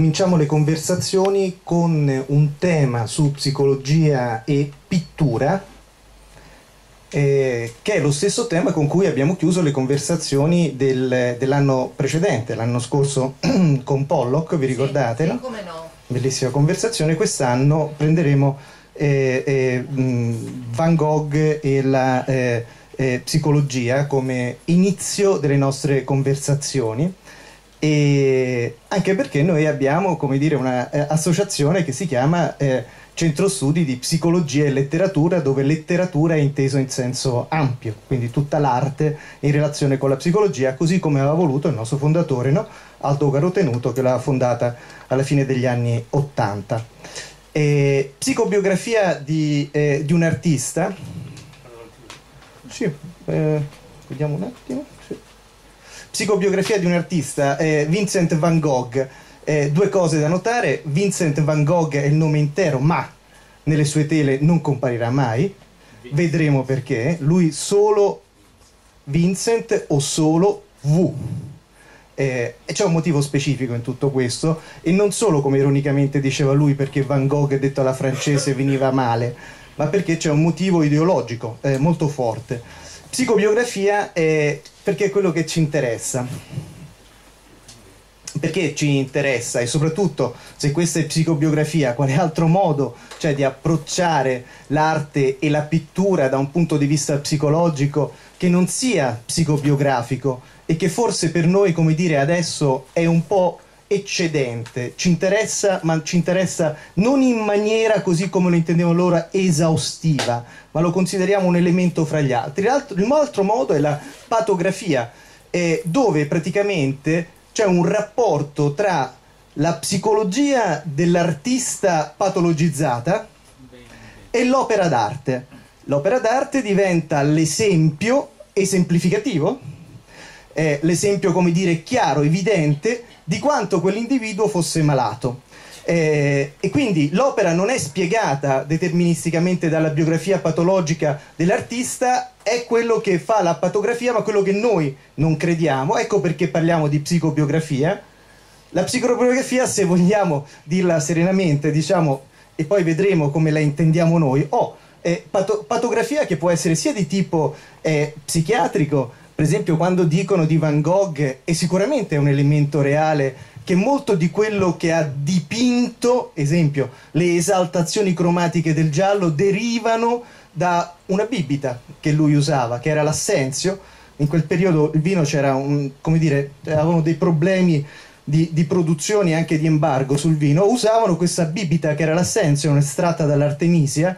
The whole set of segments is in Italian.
cominciamo le conversazioni con un tema su psicologia e pittura, eh, che è lo stesso tema con cui abbiamo chiuso le conversazioni del, dell'anno precedente, l'anno scorso con Pollock, vi ricordate? Sì, come no? Bellissima conversazione, quest'anno prenderemo eh, eh, Van Gogh e la eh, eh, psicologia come inizio delle nostre conversazioni e anche perché noi abbiamo come dire un'associazione eh, che si chiama eh, Centro Studi di Psicologia e Letteratura dove letteratura è inteso in senso ampio quindi tutta l'arte in relazione con la psicologia così come aveva voluto il nostro fondatore no? Aldo Carotenuto che l'ha fondata alla fine degli anni 80 e, psicobiografia di, eh, di un artista. Sì, eh, vediamo un attimo Psicobiografia di un artista, eh, Vincent Van Gogh. Eh, due cose da notare, Vincent Van Gogh è il nome intero, ma nelle sue tele non comparirà mai. Vedremo perché. Lui solo Vincent o solo V. Eh, e c'è un motivo specifico in tutto questo, e non solo come ironicamente diceva lui perché Van Gogh detto alla francese veniva male, ma perché c'è un motivo ideologico eh, molto forte. Psicobiografia è perché è quello che ci interessa. Perché ci interessa e soprattutto se questa è psicobiografia, quale altro modo c'è di approcciare l'arte e la pittura da un punto di vista psicologico che non sia psicobiografico e che forse per noi, come dire, adesso è un po' eccedente, ci interessa, ma ci interessa non in maniera così come lo intendevano loro esaustiva, ma lo consideriamo un elemento fra gli altri. L'altro, il altro modo è la patografia, eh, dove praticamente c'è un rapporto tra la psicologia dell'artista patologizzata e l'opera d'arte. L'opera d'arte diventa l'esempio esemplificativo, eh, l'esempio, come dire, chiaro, evidente di quanto quell'individuo fosse malato. Eh, e quindi l'opera non è spiegata deterministicamente dalla biografia patologica dell'artista, è quello che fa la patografia, ma quello che noi non crediamo. Ecco perché parliamo di psicobiografia. La psicobiografia, se vogliamo dirla serenamente, diciamo, e poi vedremo come la intendiamo noi, o oh, pato- patografia che può essere sia di tipo eh, psichiatrico, per esempio quando dicono di Van Gogh è sicuramente un elemento reale che molto di quello che ha dipinto, esempio, le esaltazioni cromatiche del giallo derivano da una bibita che lui usava, che era l'assenzio. In quel periodo il vino c'era un, come dire, avevano dei problemi di, di produzione e anche di embargo sul vino. Usavano questa bibita che era l'assenzio, estratta dall'Artemisia,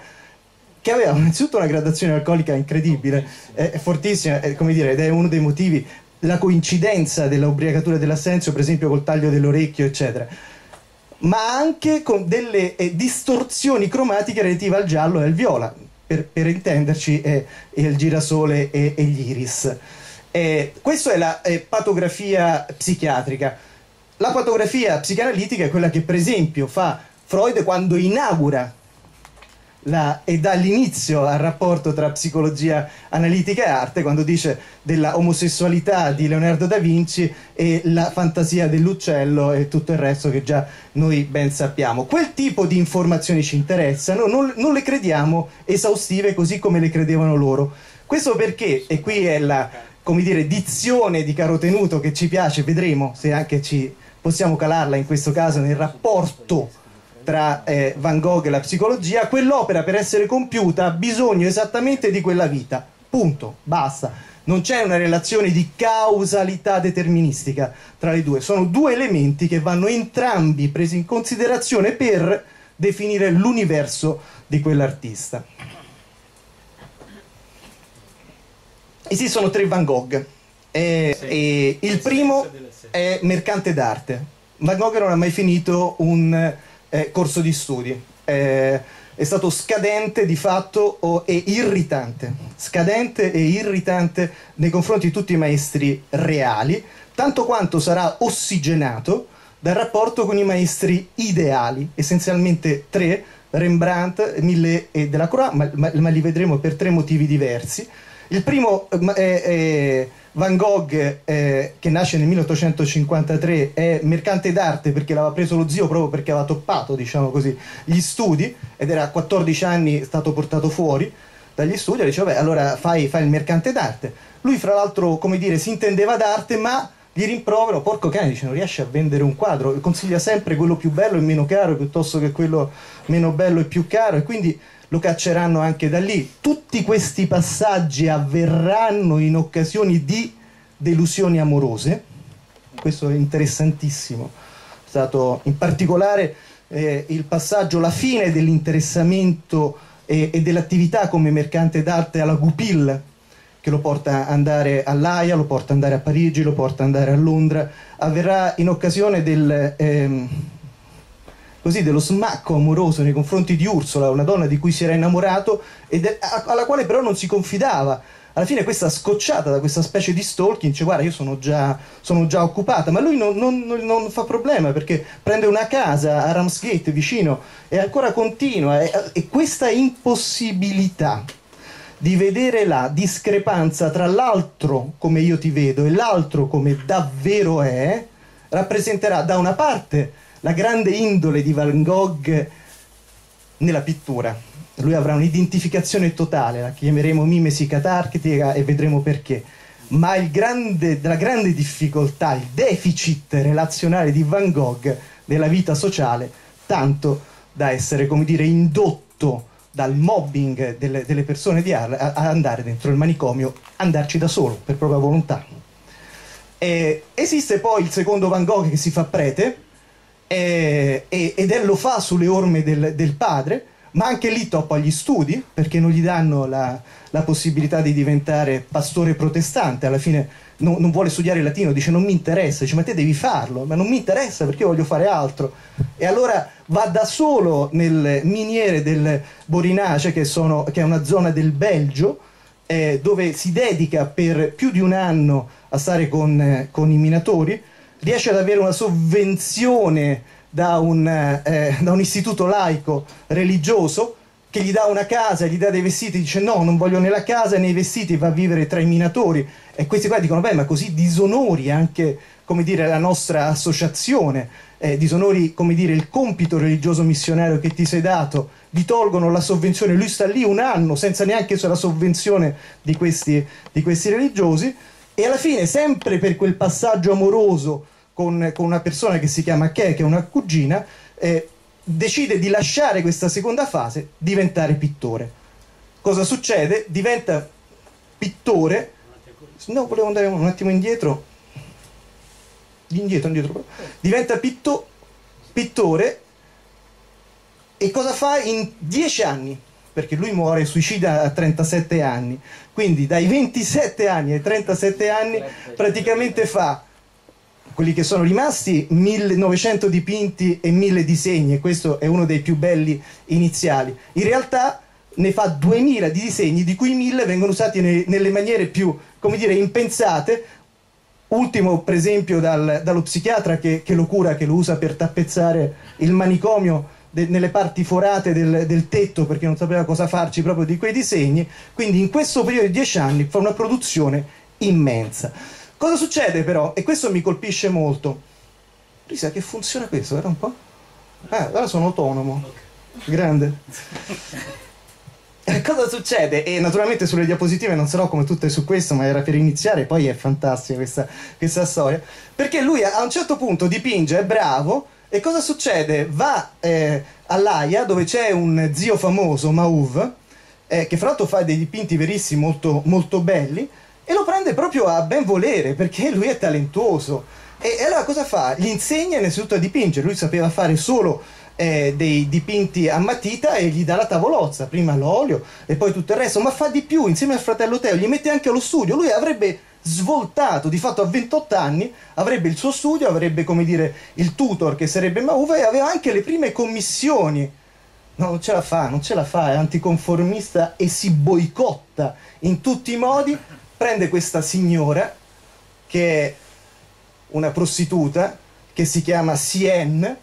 che aveva innanzitutto una gradazione alcolica incredibile, è fortissima, è, come dire, ed è uno dei motivi, la coincidenza dell'ubriacatura dell'assenzio, per esempio col taglio dell'orecchio, eccetera, ma anche con delle eh, distorsioni cromatiche relative al giallo e al viola, per, per intenderci eh, il girasole e, e gli iris. Eh, questa è la eh, patografia psichiatrica. La patografia psicanalitica è quella che per esempio fa Freud quando inaugura la, e dà l'inizio al rapporto tra psicologia analitica e arte quando dice della omosessualità di Leonardo da Vinci e la fantasia dell'uccello e tutto il resto che già noi ben sappiamo. Quel tipo di informazioni ci interessano, non, non le crediamo esaustive così come le credevano loro. Questo perché, e qui è la come dire, dizione di caro tenuto che ci piace, vedremo se anche ci possiamo calarla in questo caso nel rapporto tra eh, Van Gogh e la psicologia, quell'opera per essere compiuta ha bisogno esattamente di quella vita. Punto, basta. Non c'è una relazione di causalità deterministica tra le due, sono due elementi che vanno entrambi presi in considerazione per definire l'universo di quell'artista. Esistono tre Van Gogh. E, e il primo è mercante d'arte. Van Gogh non ha mai finito un eh, corso di studi. Eh, è stato scadente di fatto o, e irritante, scadente e irritante nei confronti di tutti i maestri reali, tanto quanto sarà ossigenato dal rapporto con i maestri ideali, essenzialmente tre, Rembrandt, Millet e Delacroix, ma, ma, ma li vedremo per tre motivi diversi. Il primo eh, è Van Gogh, eh, che nasce nel 1853, è mercante d'arte perché l'aveva preso lo zio proprio perché aveva toppato, diciamo così, gli studi ed era a 14 anni stato portato fuori dagli studi e diceva, beh, allora fai, fai il mercante d'arte. Lui, fra l'altro, come dire, si intendeva d'arte, ma gli rimprovero, porco cane, dice non riesce a vendere un quadro, consiglia sempre quello più bello e meno caro piuttosto che quello meno bello e più caro e quindi lo cacceranno anche da lì. Tutti questi passaggi avverranno in occasioni di delusioni amorose, questo è interessantissimo, è stato in particolare eh, il passaggio, la fine dell'interessamento e, e dell'attività come mercante d'arte alla Goupil, che lo porta ad andare all'Aia, lo porta ad andare a Parigi, lo porta ad andare a Londra, avverrà in occasione del... Ehm, così dello smacco amoroso nei confronti di Ursula, una donna di cui si era innamorato e alla quale però non si confidava. Alla fine questa scocciata da questa specie di stalking dice guarda io sono già, sono già occupata, ma lui non, non, non, fa problema perché prende una casa a Ramsgate vicino e ancora continua e, e questa impossibilità di vedere la discrepanza tra l'altro come io ti vedo e l'altro come davvero è rappresenterà da una parte la grande indole di Van Gogh nella pittura. Lui avrà un'identificazione totale, la chiameremo mimesi catartica e vedremo perché. Ma grande, la grande difficoltà, il deficit relazionale di Van Gogh nella vita sociale, tanto da essere, come dire, indotto dal mobbing delle, delle persone di Arles a, a, andare dentro il manicomio, andarci da solo, per propria volontà. E esiste poi il secondo Van Gogh che si fa prete, eh, ed è, lo fa sulle orme del, del, padre, ma anche lì toppa gli studi perché non gli danno la, la possibilità di diventare pastore protestante. Alla fine no, non vuole studiare il latino, dice non mi interessa, dice ma te devi farlo, ma non mi interessa perché io voglio fare altro. E allora va da solo nel miniere del Borinace, che, sono, che è una zona del Belgio, eh, dove si dedica per più di un anno a stare con, eh, con i minatori riesce ad avere una sovvenzione da un, eh, da un istituto laico religioso che gli dà una casa, gli dà dei vestiti, dice no, non voglio né la casa né i vestiti, va a vivere tra i minatori. E questi qua dicono, beh, ma così disonori anche, come dire, la nostra associazione, eh, disonori, come dire, il compito religioso missionario che ti sei dato, gli tolgono la sovvenzione, lui sta lì un anno senza neanche la sovvenzione di questi, di questi religiosi, e alla fine, sempre per quel passaggio amoroso con, con una persona che si chiama Kay, che è una cugina, eh, decide di lasciare questa seconda fase, diventare pittore. Cosa succede? Diventa pittore. No, volevo andare un attimo indietro. Indietro, indietro. Diventa pitto, pittore e cosa fa in dieci anni? Perché lui muore suicida a 37 anni. Quindi dai 27 anni ai 37 anni praticamente fa quelli che sono rimasti 1900 dipinti e 1000 disegni e questo è uno dei più belli iniziali. In realtà ne fa 2000 di disegni di cui 1000 vengono usati ne, nelle maniere più come dire impensate. Ultimo per esempio dal, dallo psichiatra che, che, lo cura che lo usa per tappezzare il manicomio de, nelle parti forate del, del tetto perché non sapeva cosa farci proprio di quei disegni. Quindi in questo periodo di 10 anni fa una produzione immensa Cosa succede però? E questo mi colpisce molto. Risa che funziona questo, guarda un po'. Ah, ora sono autonomo. Grande. cosa succede? E naturalmente sulle diapositive non sarò come tutte su questo, ma era per iniziare, poi è fantastica questa, questa storia. Perché lui a un certo punto dipinge, è bravo, e cosa succede? Va eh, all'Aia, dove c'è un zio famoso, Mauv, eh, che fra l'altro fa dei dipinti verissimi molto, molto belli, e lo prende proprio a ben volere perché lui è talentuoso. E, e allora cosa fa? Gli insegna innanzitutto a dipingere, lui sapeva fare solo eh, dei dipinti a matita e gli dà la tavolozza, prima l'olio e poi tutto il resto, ma fa di più insieme al fratello Teo, gli mette anche lo studio, lui avrebbe svoltato, di fatto a 28 anni avrebbe il suo studio, avrebbe come dire il tutor che sarebbe Mauva e aveva anche le prime commissioni. No, non ce la fa, non ce la fa, è anticonformista e si boicotta in tutti i modi prende questa signora che è una prostituta che si chiama Sien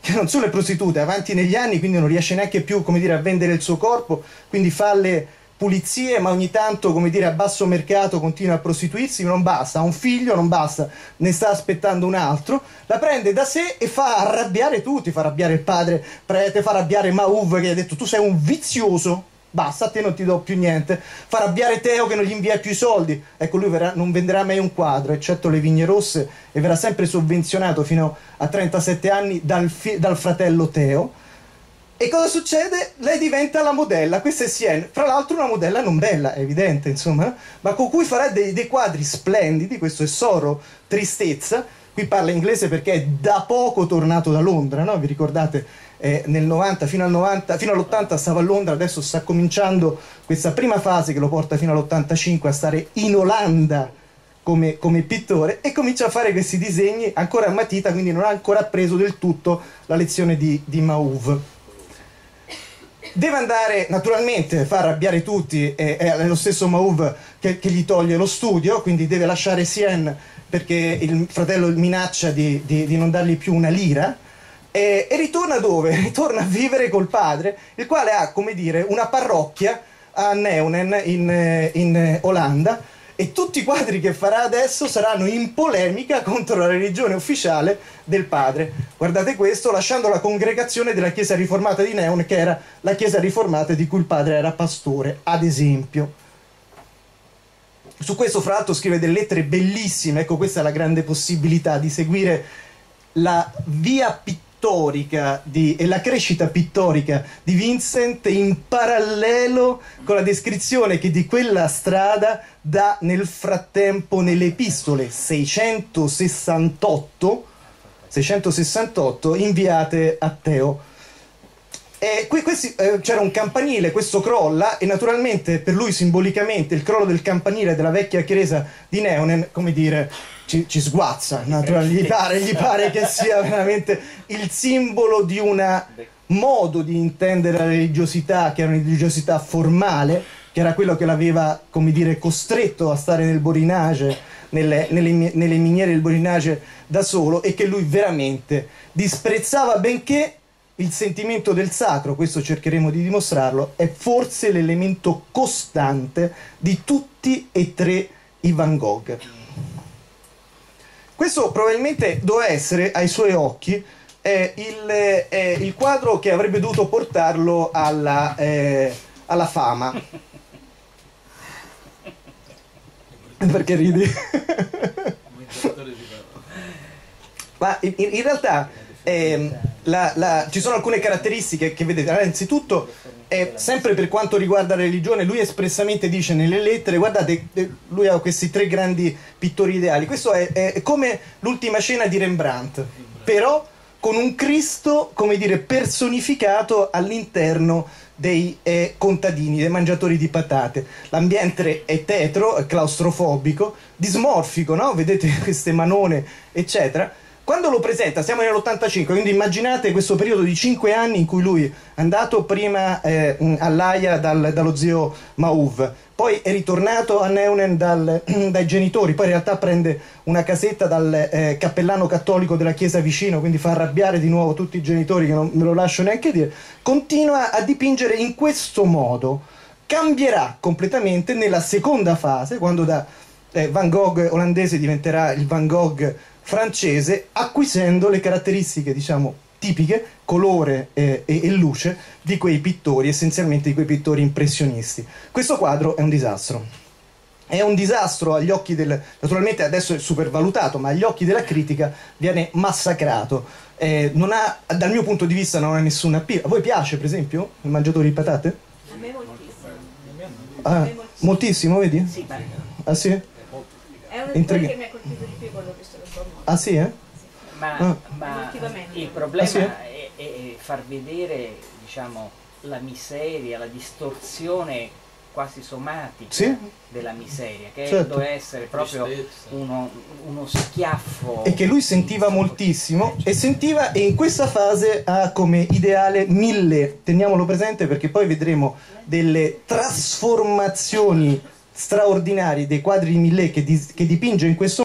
che non solo è prostituta, è avanti negli anni, quindi non riesce neanche più dire, a vendere il suo corpo, quindi fa le, pulizie, ma ogni tanto, come dire, a basso mercato continua a prostituirsi, non basta, ha un figlio, non basta, ne sta aspettando un altro, la prende da sé e fa arrabbiare tutti, fa arrabbiare il padre prete, fa arrabbiare Mauv che gli ha detto tu sei un vizioso, basta, a te non ti do più niente, fa arrabbiare Teo che non gli invia più i soldi, ecco lui verrà, non venderà mai un quadro, eccetto le vigne rosse, e verrà sempre sovvenzionato fino a 37 anni dal, dal fratello Teo, e cosa succede? Lei diventa la modella, questa è Sienne, fra l'altro una modella non bella, è evidente, insomma, ma con cui farà dei, dei quadri splendidi, questo è Soro, Tristezza, qui parla inglese perché è da poco tornato da Londra, no? vi ricordate? Eh, nel 90 fino, al 90 fino all'80 stava a Londra, adesso sta cominciando questa prima fase che lo porta fino all'85 a stare in Olanda come, come, pittore e comincia a fare questi disegni ancora a matita, quindi non ha ancora preso del tutto la lezione di, di Mauve. Deve andare naturalmente a far arrabbiare tutti, e, è lo stesso Mauve che, che, gli toglie lo studio, quindi deve lasciare Sienne perché il fratello minaccia di, di, di non dargli più una lira. E, e ritorna dove? Ritorna a vivere col padre, il quale ha, come dire, una parrocchia a Neunen in, in Olanda e tutti i quadri che farà adesso saranno in polemica contro la religione ufficiale del padre. Guardate questo, lasciando la congregazione della Chiesa riformata di Neon, che era la Chiesa riformata di cui il padre era pastore, ad esempio. Su questo, fra l'altro, scrive delle lettere bellissime, ecco questa è la grande possibilità di seguire la via pittorica pittorica di, e la crescita pittorica di Vincent in parallelo con la descrizione che di quella strada dà nel frattempo nelle epistole 668, 668 inviate a Teo. E qui, questi, eh, c'era un campanile, questo crolla e naturalmente per lui simbolicamente il crollo del campanile della vecchia chiesa di Neonen, come dire, ci, ci sguazza, naturalmente, gli pare, gli pare che sia veramente il simbolo di un modo di intendere la religiosità, che era una religiosità formale, che era quello che l'aveva, come dire, costretto a stare nel Borinage, nelle, nelle, nelle miniere del Borinage da solo, e che lui veramente disprezzava, benché il sentimento del sacro, questo cercheremo di dimostrarlo, è forse l'elemento costante di tutti e tre i Van Gogh. Questo probabilmente doveva essere ai suoi occhi eh, il, eh, il, quadro che avrebbe dovuto portarlo alla, eh, alla fama. Perché ridi? Ma in, in realtà eh, la, la, ci sono alcune caratteristiche che vedete. Allora, innanzitutto, eh, sempre per quanto riguarda la religione, lui espressamente dice nelle lettere: guardate, eh, lui ha questi tre grandi pittori ideali. Questo è, è come l'ultima cena di Rembrandt, però con un Cristo, come dire, personificato all'interno dei eh, contadini, dei mangiatori di patate. L'ambiente è tetro, è claustrofobico, dismorfico, no? Vedete queste manone, eccetera quando lo presenta, siamo nell'85, quindi immaginate questo periodo di 5 anni in cui lui è andato prima eh, all'Aia dal, dallo zio Mauv, poi è ritornato a Neunen dal, dai genitori, poi in realtà prende una casetta dal eh, cappellano cattolico della chiesa vicino, quindi fa arrabbiare di nuovo tutti i genitori che non me lo lascio neanche dire, continua a dipingere in questo modo, cambierà completamente nella seconda fase, quando da eh, Van Gogh olandese diventerà il Van Gogh francese acquisendo le caratteristiche diciamo tipiche, colore eh, e, e, luce di quei pittori, essenzialmente di quei pittori impressionisti. Questo quadro è un disastro. È un disastro agli occhi del... naturalmente adesso è supervalutato, ma agli occhi della critica viene massacrato. Eh, ha, dal mio punto di vista non ha nessuna appeal. A voi piace, per esempio, il mangiatore di patate? A me moltissimo. Ah, moltissimo. moltissimo, vedi? Sì, Ah sì? È uno di quelli che mi ha colpito di più quando ho visto lo slow Ah sì, eh? Ma, Ah. ma il problema Ah, sì? è, è far vedere diciamo, la miseria, la distorsione quasi somatica Sì. della miseria, che Certo. deve essere proprio uno, uno schiaffo. e che lui sentiva moltissimo e sentiva e in questa fase ha come ideale mille teniamolo presente perché poi vedremo delle trasformazioni straordinarie dei quadri di Millet che, di- che dipinge in questo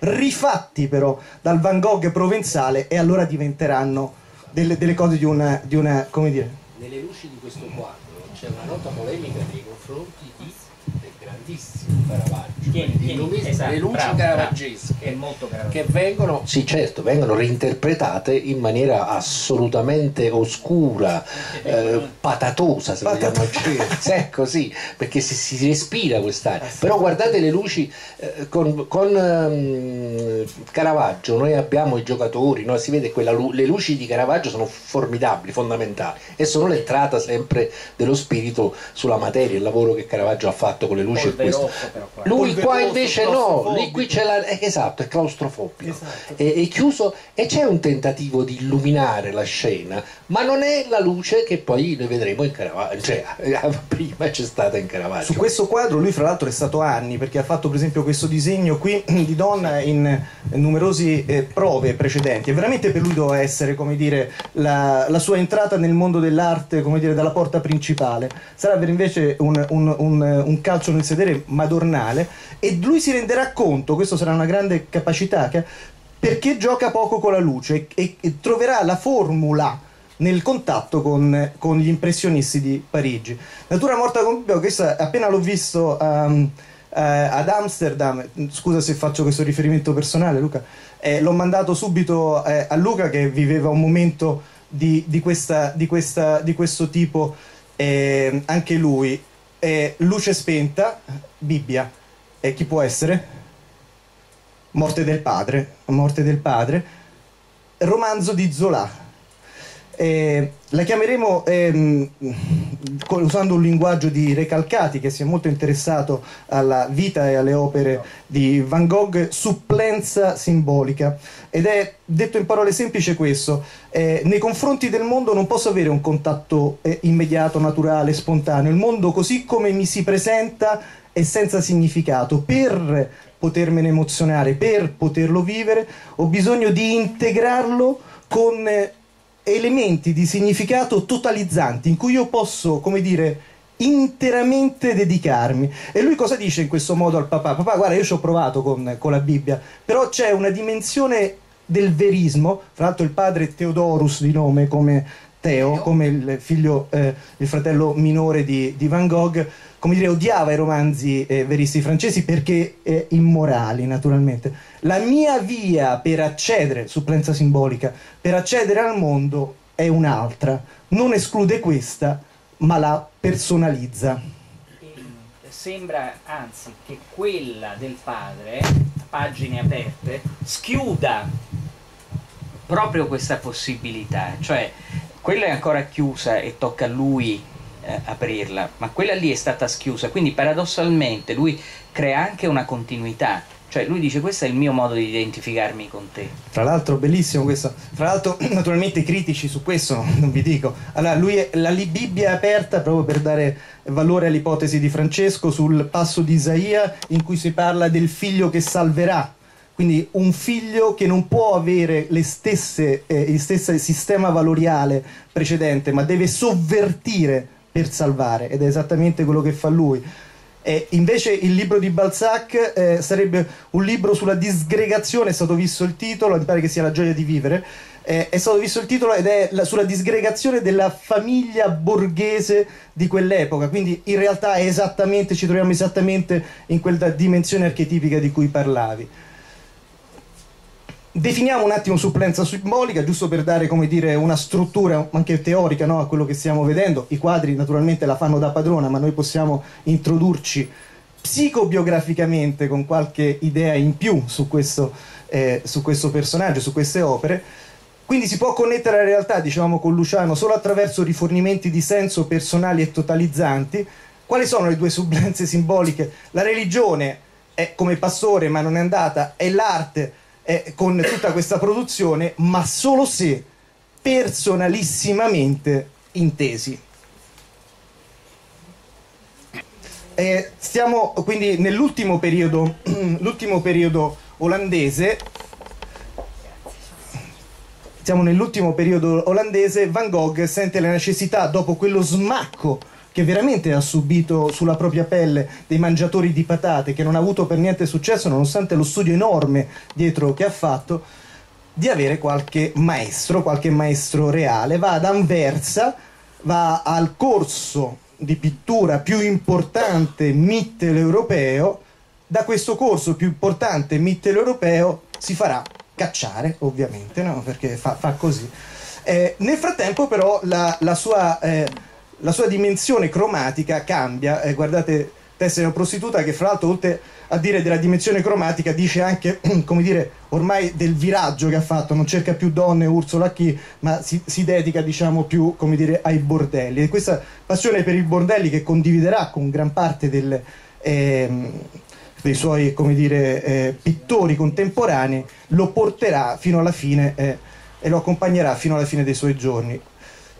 rifatti però dal Van Gogh provenzale e allora diventeranno delle, delle cose di una, di una come dire Nelle luci di questo quadro c'è una nota polemica nei confronti di del grandissimo Caravaggio, Tieni, tieni, esatto, le luci bravo, caravaggesche che vengono, sì certo, vengono reinterpretate in maniera assolutamente oscura, eh, patatosa se vogliamo dire, così, perché si, si respira quest'aria. Però guardate le luci, eh, con, con ehm, Caravaggio noi abbiamo i giocatori, no? si vede quella lu- le luci di Caravaggio sono formidabili, fondamentali e sono l'entrata sempre dello spirito sulla materia, il lavoro che Caravaggio ha fatto con le luci è questo. Polveroso però. Lui qua invece no, lì qui c'è la, eh, esatto, è claustrofobico. Esatto. È, è chiuso e c'è un tentativo di illuminare la scena, ma non è la luce che poi noi vedremo in Caravaggio, cioè eh, prima c'è stata in Caravaggio. Su questo quadro lui fra l'altro è stato anni perché ha fatto per esempio questo disegno qui di donna in numerose eh, prove precedenti e veramente per lui doveva essere come dire la, la sua entrata nel mondo dell'arte come dire dalla porta principale sarà per invece un, un- un- un calcio nel sedere madornale e lui si renderà conto questo sarà una grande capacità perché gioca poco con la luce e, e troverà la formula nel contatto con, con gli impressionisti di Parigi. Natura morta con Bibbio, questa appena l'ho visto um, eh, ad Amsterdam, scusa se faccio questo riferimento personale Luca, eh, l'ho mandato subito eh, a Luca che viveva un momento di, di questa- di questa- di questo tipo, eh, anche lui. Eh, luce spenta, Bibbia, e chi può essere? Morte del padre, morte del padre, romanzo di Zola. Eh, la chiameremo ehm, usando un linguaggio di Recalcati che si è molto interessato alla vita e alle opere di Van Gogh, supplenza simbolica. Ed è detto in parole semplici questo: eh, nei confronti del mondo non posso avere un contatto eh, immediato, naturale, spontaneo. Il mondo così come mi si presenta è senza significato. Per potermene emozionare, per poterlo vivere, ho bisogno di integrarlo con eh, elementi di significato totalizzanti in cui io posso, come dire, interamente dedicarmi. E lui cosa dice in questo modo al papà? Papà, guarda, io ci ho provato con, con la Bibbia, però c'è una dimensione del verismo, fra l'altro il padre è Theodorus di nome come Teo, come il figlio, eh, il fratello minore di, di Van Gogh, come dire, odiava i romanzi eh, veristi francesi perché eh, immorali, naturalmente. La mia via per accedere, supplenza simbolica, per accedere al mondo è un'altra. Non esclude questa, ma la personalizza. E sembra anzi che quella del padre, pagine aperte, schiuda proprio questa possibilità, cioè quella è ancora chiusa e tocca a lui eh, aprirla, ma quella lì è stata schiusa, quindi paradossalmente lui crea anche una continuità, cioè lui dice questo è il mio modo di identificarmi con te. Tra l'altro, bellissimo questo. Tra l'altro, naturalmente critici su questo, non vi dico. Allora, lui è, la Bibbia aperta proprio per dare valore all'ipotesi di Francesco sul passo di Isaia in cui si parla del figlio che salverà. Quindi un figlio che non può avere stesse, eh, il stesso sistema valoriale precedente, ma deve sovvertire per salvare, ed è esattamente quello che fa lui. E invece il libro di Balzac eh, sarebbe un libro sulla disgregazione, è stato visto il titolo, mi pare che sia La gioia di vivere, eh, è stato visto il titolo ed è la- sulla disgregazione della famiglia borghese di quell'epoca, quindi in realtà ci troviamo esattamente in quella dimensione archetipica di cui parlavi. Definiamo un attimo supplenza simbolica, giusto per dare dire, una struttura anche teorica no, a quello che stiamo vedendo. I quadri naturalmente la fanno da padrona, ma noi possiamo introdurci psicobiograficamente con qualche idea in più su questo, eh, su questo personaggio, su queste opere. Quindi si può connettere alla realtà, dicevamo con Luciano, solo attraverso rifornimenti di senso personali e totalizzanti. Quali sono le due supplenze simboliche? La religione è come pastore, ma non è andata, è l'arte è con tutta questa produzione, ma solo se personalissimamente intesi. Eh, stiamo quindi nell'ultimo periodo, periodo olandese. Siamo nell'ultimo periodo olandese. Van Gogh sente la necessità, dopo quello smacco che veramente ha subito sulla propria pelle dei mangiatori di patate, che non ha avuto per niente successo, nonostante lo studio enorme dietro che ha fatto, di avere qualche maestro, qualche maestro reale. Va ad Anversa, va al corso di pittura più importante mitteleuropeo, da questo corso più importante mitteleuropeo si farà cacciare, ovviamente, no? perché fa, fa così. Eh, nel frattempo però la, la, sua, eh, la, sua, dimensione cromatica cambia, eh, guardate Tessera prostituta che fra l'altro oltre a dire della dimensione cromatica dice anche, come dire, ormai del viraggio che ha fatto, non cerca più donne, Ursula Chi, ma si, si dedica diciamo più, come dire, ai bordelli. E questa passione per i bordelli che condividerà con gran parte del, eh, dei suoi, come dire, eh, pittori contemporanei, lo porterà fino alla fine eh, e lo accompagnerà fino alla fine dei suoi giorni.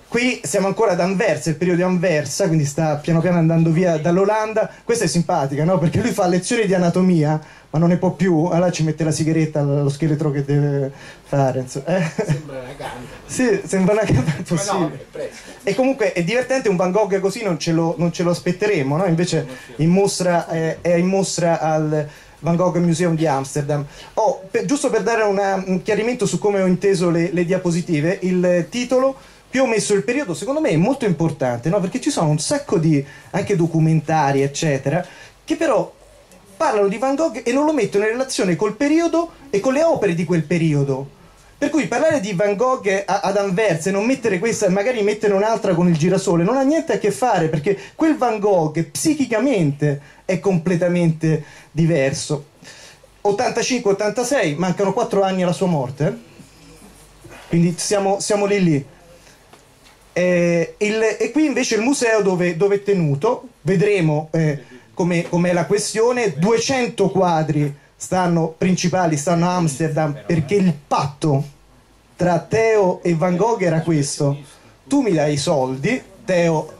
Qui siamo ancora ad Anversa, il periodo di Anversa, quindi sta piano piano andando via dall'Olanda. Questa è simpatica, no? Perché lui fa lezioni di anatomia, ma non ne può più. Allora ci mette la sigaretta allo scheletro che deve fare. Eh? Sembra una gamba. sì, sembra una gamba possibile. No, e comunque è divertente, un Van Gogh così non ce lo, non ce lo aspetteremo, no? Invece in mostra, è, è in mostra al... Van Gogh Museum di Amsterdam. Oh, per, giusto per dare una, un chiarimento su come ho inteso le, le diapositive, il titolo più ho messo il periodo, secondo me è molto importante, no? perché ci sono un sacco di anche documentari, eccetera, che però parlano di Van Gogh e non lo mettono in relazione col periodo e con le opere di quel periodo. Per cui parlare di Van Gogh ad Anversa e non mettere questa e magari mettere un'altra con il girasole non ha niente a che fare perché quel Van Gogh psichicamente è completamente diverso. 85-86, mancano 4 anni alla sua morte, quindi siamo, siamo lì lì. Eh, il, e qui invece il museo dove, dove è tenuto, vedremo eh, com'è, com'è la questione, 200 quadri stanno, principali stanno a Amsterdam perché il patto tra Teo e Van Gogh era questo, tu mi dai i soldi, Teo,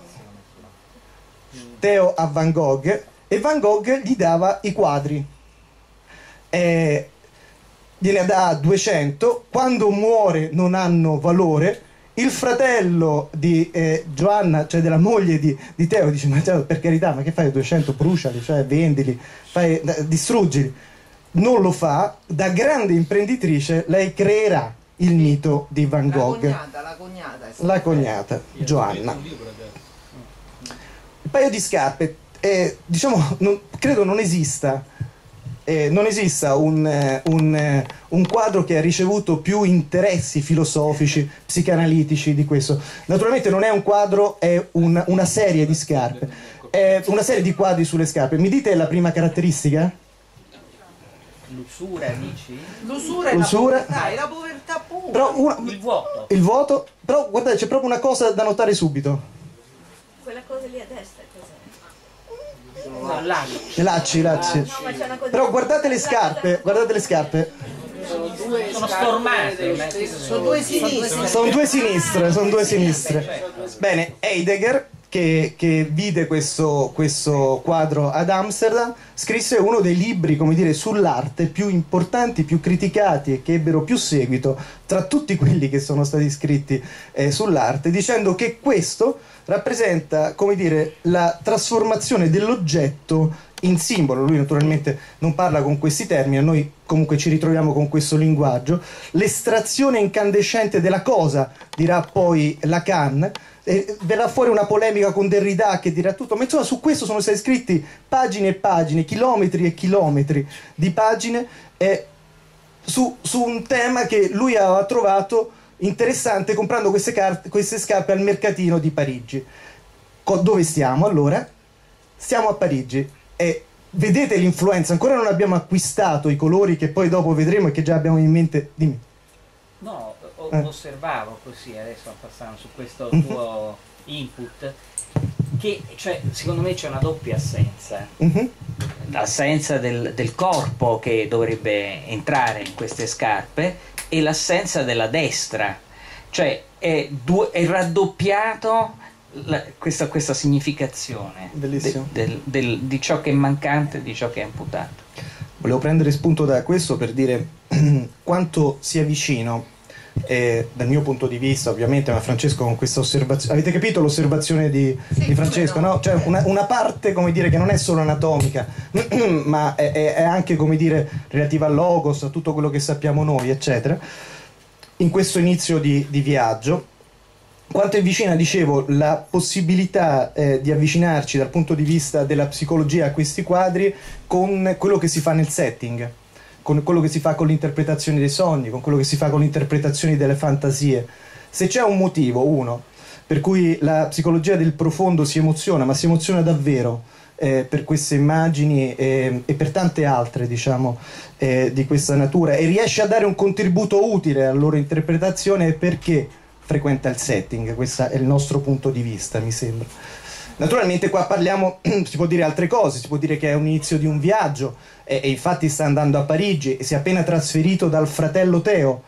Teo a Van Gogh e Van Gogh gli dava i quadri. Eh, gliene dà 200, quando muore non hanno valore, il fratello di eh, Giovanna, cioè della moglie di, di Teo, dice: Ma cioè, per carità, ma che fai 200? Bruciali, cioè vendili, fai, distruggili. Non lo fa, da grande imprenditrice, lei creerà il mito di Van Gogh. La cognata, la cognata, la cognata Giovanna. Un paio di scarpe, eh, diciamo, non, credo non esista eh, non esista un, eh, un, eh, un, quadro che ha ricevuto più interessi filosofici, psicanalitici di questo. Naturalmente non è un quadro, è un, una serie di scarpe, è una serie di quadri sulle scarpe. Mi dite la prima caratteristica? L'usura, dici? L'usura, L'usura. è la povertà, pura. Però una, il vuoto. Il vuoto. Però guardate, c'è proprio una cosa da notare subito. Quella cosa lì a destra. No, lacci. Lacci, lacci. No, Però guardate le scarpe, guardate le scarpe. Sono due sono stormate. Sono due sinistre. Sono due sinistre, sono due sinistre. Bene, Heidegger che, che, vide questo, questo, quadro ad Amsterdam, scrisse uno dei libri, come dire, sull'arte più importanti, più criticati e che ebbero più seguito tra tutti quelli che sono stati scritti eh, sull'arte, dicendo che questo rappresenta, come dire, la trasformazione dell'oggetto in simbolo. Lui naturalmente non parla con questi termini, noi comunque ci ritroviamo con questo linguaggio. L'estrazione incandescente della cosa, dirà poi Lacan, eh, verrà fuori una polemica con Derrida che dirà tutto, ma insomma su questo sono stati scritti pagine e pagine, chilometri e chilometri di pagine eh, su, su un tema che lui aveva trovato interessante comprando queste, carte, queste scarpe al mercatino di Parigi. Co- dove stiamo allora? Stiamo a Parigi e vedete l'influenza, ancora non abbiamo acquistato i colori che poi dopo vedremo e che già abbiamo in mente. Dimmi. No, o- eh. osservavo così, adesso passando su questo mhm. tuo input, che cioè, secondo me c'è una doppia assenza. Mm-hmm. L'assenza del, del corpo che dovrebbe entrare in queste scarpe e l'assenza della destra, cioè è, du- è raddoppiato la, questa, questa, significazione de, del, del, di ciò che è mancante e di ciò che è imputato. Volevo prendere spunto da questo per dire quanto sia vicino eh, dal mio punto di vista ovviamente ma Francesco con questa osservazione avete capito l'osservazione di, sì, di Francesco no? cioè una, una, parte come dire che non è solo anatomica ma è, è, anche come dire relativa al logos a tutto quello che sappiamo noi eccetera in questo inizio di, di viaggio. Quanto è vicina, dicevo, la possibilità eh, di avvicinarci dal punto di vista della psicologia a questi quadri con quello che si fa nel setting, con quello che si fa con l'interpretazione dei sogni, con quello che si fa con l'interpretazione delle fantasie. Se c'è un motivo, uno, per cui la psicologia del profondo si emoziona, ma si emoziona davvero eh, per queste immagini e, e, per tante altre, diciamo, eh, di questa natura e riesce a dare un contributo utile alla loro interpretazione perché frequenta il setting, questo è il nostro punto di vista, mi sembra. Naturalmente qua parliamo, si può dire altre cose, si può dire che è un inizio di un viaggio e, e infatti sta andando a Parigi e si è appena trasferito dal fratello Teo,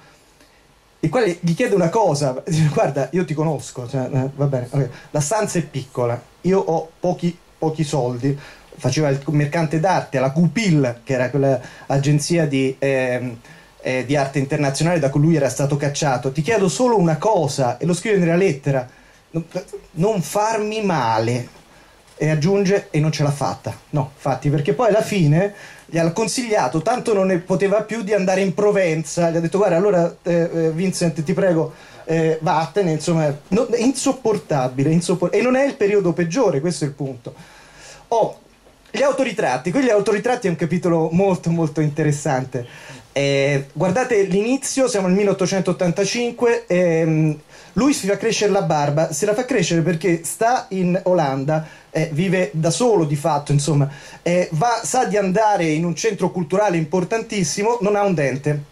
il quale gli chiede una cosa, guarda, io ti conosco, cioè, eh, va bene, okay. la stanza è piccola, io ho pochi, pochi soldi, faceva il mercante d'arte alla Cupil, che era quell'agenzia di, eh, eh, di arte internazionale da cui lui era stato cacciato, ti chiedo solo una cosa, e lo scrive nella lettera, non farmi male. E aggiunge, e non ce l'ha fatta. No, infatti, perché poi alla fine gli ha consigliato, tanto non ne poteva più di andare in Provenza, gli ha detto guarda allora eh, eh Vincent ti prego eh, vattene, insomma, no, insopportabile, insopport- e non è il periodo peggiore, questo è il punto. Oh, gli autoritratti, qui gli autoritratti è un capitolo molto molto interessante. Eh, guardate l'inizio, siamo nel 1885, ehm, lui si fa crescere la barba, se la fa crescere perché sta in Olanda, eh, vive da solo di fatto, insomma, eh, va, sa di andare in un centro culturale importantissimo, non ha un dente.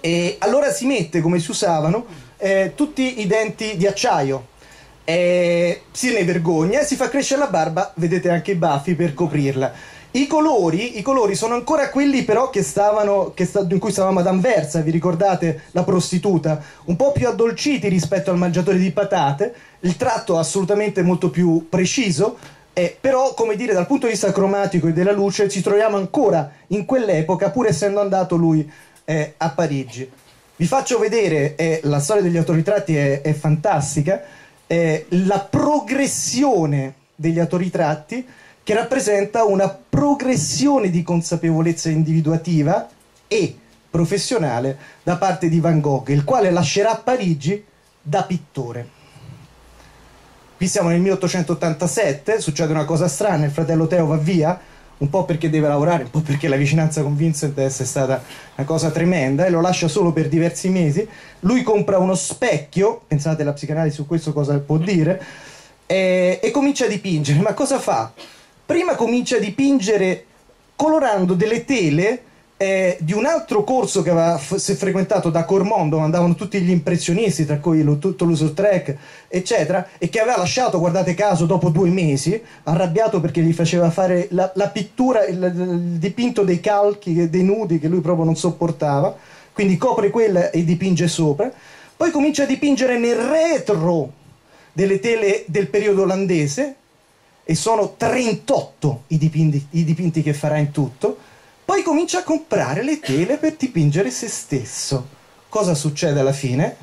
E allora si mette, come si usavano, eh, tutti i denti di acciaio. Si ne vergogna e si fa crescere la barba, vedete anche i baffi per coprirla. I colori, I colori, sono ancora quelli però che stavano, che sta, in cui stava Madame Versa, vi ricordate la prostituta? Un po' più addolciti rispetto al mangiatore di patate, il tratto assolutamente molto più preciso, eh, però come dire dal punto di vista cromatico e della luce ci troviamo ancora in quell'epoca pur essendo andato lui eh, a Parigi. Vi faccio vedere, eh, la storia degli autoritratti è, è fantastica, eh, la progressione degli autoritratti che rappresenta una progressione di consapevolezza individuativa e professionale da parte di Van Gogh, il quale lascerà Parigi da pittore. Qui siamo nel 1887, succede una cosa strana, il fratello Teo va via, un po' perché deve lavorare, un po' perché la vicinanza con Vincent è stata una cosa tremenda e lo lascia solo per diversi mesi. Lui compra uno specchio, pensate la psicanalisi su questo cosa può dire, e, e comincia a dipingere. Ma cosa fa? Prima comincia a dipingere colorando delle tele eh, di un altro corso che aveva f- frequentato da Cormon dove andavano tutti gli impressionisti tra cui lo, tutto l'Usurtrek eccetera e che aveva lasciato guardate caso dopo due mesi arrabbiato perché gli faceva fare la, la pittura il, il, dipinto dei calchi dei nudi che lui proprio non sopportava. Quindi copre quella e dipinge sopra. Poi comincia a dipingere nel retro delle tele del periodo olandese e sono 38 i dipinti, i dipinti che farà in tutto, poi comincia a comprare le tele per dipingere se stesso. Cosa succede alla fine?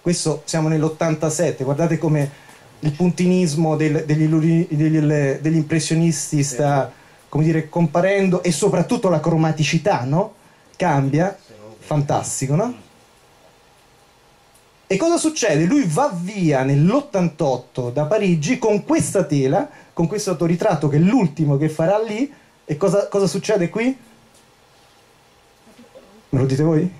Questo siamo nell'87, guardate come il puntinismo del, degli, degli, degli, impressionisti sta come dire, comparendo e soprattutto la cromaticità no? cambia, fantastico, no? E cosa succede? Lui va via nell'88 da Parigi con questa tela con questo autoritratto che è l'ultimo che farà lì e cosa, cosa succede qui? Me lo dite voi?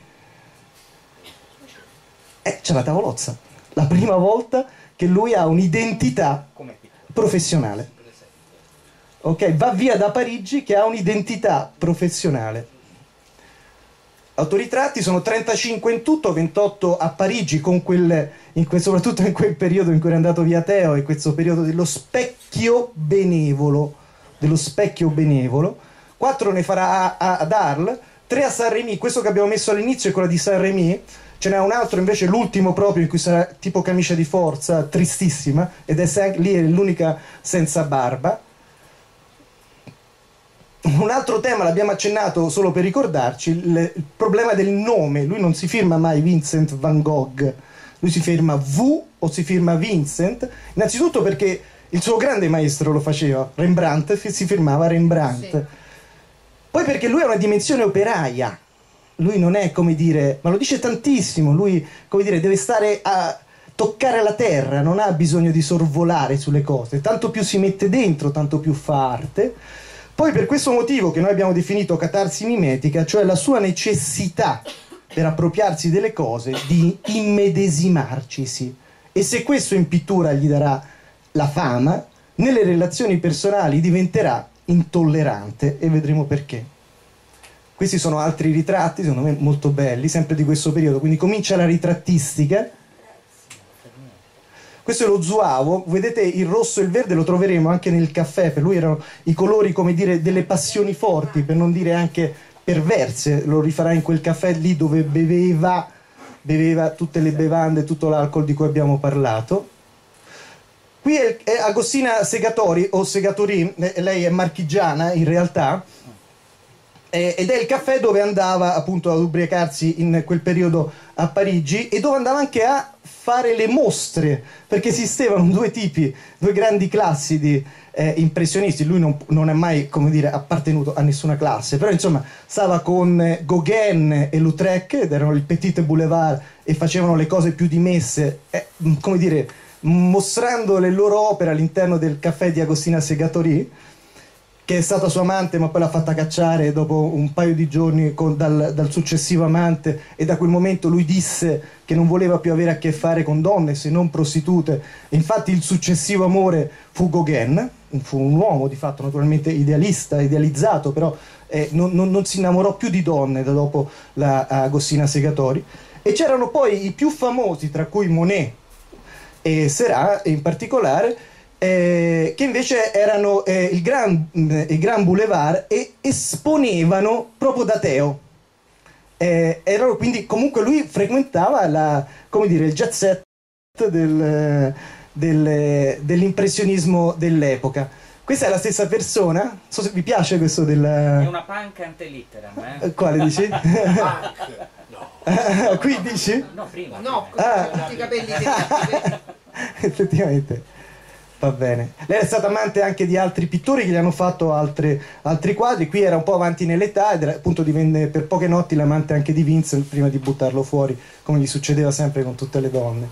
Eh, c'è la tavolozza. La prima volta che lui ha un'identità professionale. Ok, va via da Parigi che ha un'identità professionale. Autoritratti sono 35 in tutto, 28 a Parigi, quel, in quel, soprattutto in quel periodo in cui è andato via Teo, e questo periodo dello specchio benevolo, dello specchio benevolo. 4 ne farà a, ad Arles, 3 a Saint-Rémy, questo che abbiamo messo all'inizio è quello di Saint-Rémy, ce n'è un altro invece, l'ultimo proprio, in cui sarà tipo camicia di forza, tristissima, ed è lì è l'unica senza barba un altro tema l'abbiamo accennato solo per ricordarci, il, il, problema del nome, lui non si firma mai Vincent Van Gogh, lui si firma V o si firma Vincent, innanzitutto perché il suo grande maestro lo faceva, Rembrandt si firmava Rembrandt, sì. poi perché lui ha una dimensione operaia, lui non è come dire, ma lo dice tantissimo, lui come dire deve stare a toccare la terra, non ha bisogno di sorvolare sulle cose, tanto più si mette dentro, tanto più fa arte. Poi per questo motivo che noi abbiamo definito catarsi mimetica, cioè la sua necessità per appropriarsi delle cose di immedesimarcisi. E se questo in pittura gli darà la fama, nelle relazioni personali diventerà intollerante e vedremo perché. Questi sono altri ritratti, secondo me molto belli, sempre di questo periodo, quindi comincia la ritrattistica questo è lo zuavo, vedete il rosso e il verde lo troveremo anche nel caffè, per lui erano i colori come dire delle passioni forti, per non dire anche perverse, lo rifarà in quel caffè lì dove beveva, beveva tutte le bevande, tutto l'alcol di cui abbiamo parlato. Qui è, è Agostina Segatori o Segatori, eh, lei è marchigiana in realtà, eh, ed è il caffè dove andava appunto ad ubriacarsi in quel periodo a Parigi e dove andava anche a fare le mostre, perché esistevano due tipi, due grandi classi di eh, impressionisti, lui non, non, è mai, come dire, appartenuto a nessuna classe, però insomma stava con eh, Gauguin e Lautrec, ed erano il Petit Boulevard e facevano le cose più dimesse, eh, come dire, mostrando le loro opere all'interno del caffè di Agostina Segatori, che è stata sua amante ma poi l'ha fatta cacciare dopo un paio di giorni con, dal, dal, successivo amante. E da quel momento lui disse che non voleva più avere a che fare con donne se non prostitute. Infatti il successivo amore fu Gauguin fu un uomo di fatto naturalmente idealista, idealizzato però eh, non, non, non, si innamorò più di donne da dopo la Agostina Segatori. E c'erano poi i più famosi tra cui Monet e Seurat in particolare eh, che invece erano eh, il, Gran, eh, il, Gran, Boulevard e esponevano proprio da Teo. Eh, erano, quindi comunque lui frequentava la, dire, il jet set del, del, dell'impressionismo dell'epoca. Questa è la stessa persona? So se vi piace questo del... È una punk antelitteram, eh? Quale dici? punk, no. Qui dici? No, prima. No, con ah. tutti i capelli Effettivamente. Va bene. Lei è stata amante anche di altri pittori che gli hanno fatto altre, altri quadri. Qui era un po' avanti nell'età ed era, appunto divenne per poche notti l'amante anche di Vincent prima di buttarlo fuori, come gli succedeva sempre con tutte le donne.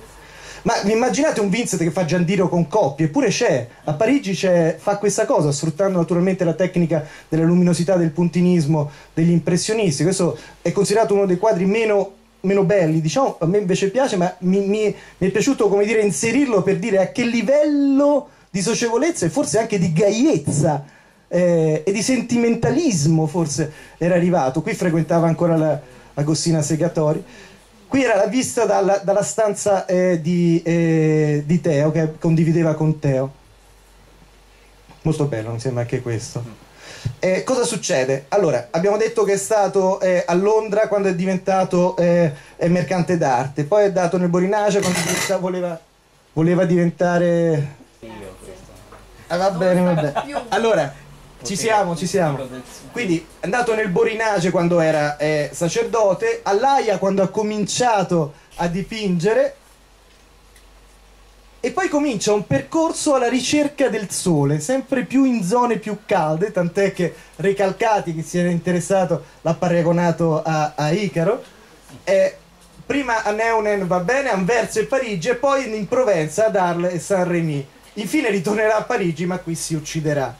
Ma vi immaginate un Vincent che fa Giandiro con coppie? Eppure c'è, a Parigi fa questa cosa, sfruttando naturalmente la tecnica della luminosità, del puntinismo, degli impressionisti. Questo è considerato uno dei quadri meno meno belli, diciamo, a me invece piace, ma mi, mi, mi, è piaciuto come dire inserirlo per dire a che livello di socievolezza e forse anche di gaiezza eh, e di sentimentalismo forse era arrivato. Qui frequentava ancora la Agostina Segatori. Qui era la vista dalla, dalla stanza eh, di, eh, di Teo, che condivideva con Teo. Molto bello, mi sembra anche questo. Eh, cosa succede? Allora, abbiamo detto che è stato eh, a Londra quando è diventato eh, mercante d'arte, poi è dato nel Borinage quando voleva, voleva diventare... Ah, va bene, va bene. Allora, ci siamo, ci siamo. Quindi è andato nel Borinage quando era eh, sacerdote, all'Aia quando ha cominciato a dipingere e poi comincia un percorso alla ricerca del sole, sempre più in zone più calde, tant'è che Recalcati, che si era interessato, l'ha paragonato a, a Icaro. E prima a Neunen va bene, Anverso e Parigi, e poi in Provenza ad Arles e Saint-Rémy. Infine ritornerà a Parigi, ma qui si ucciderà.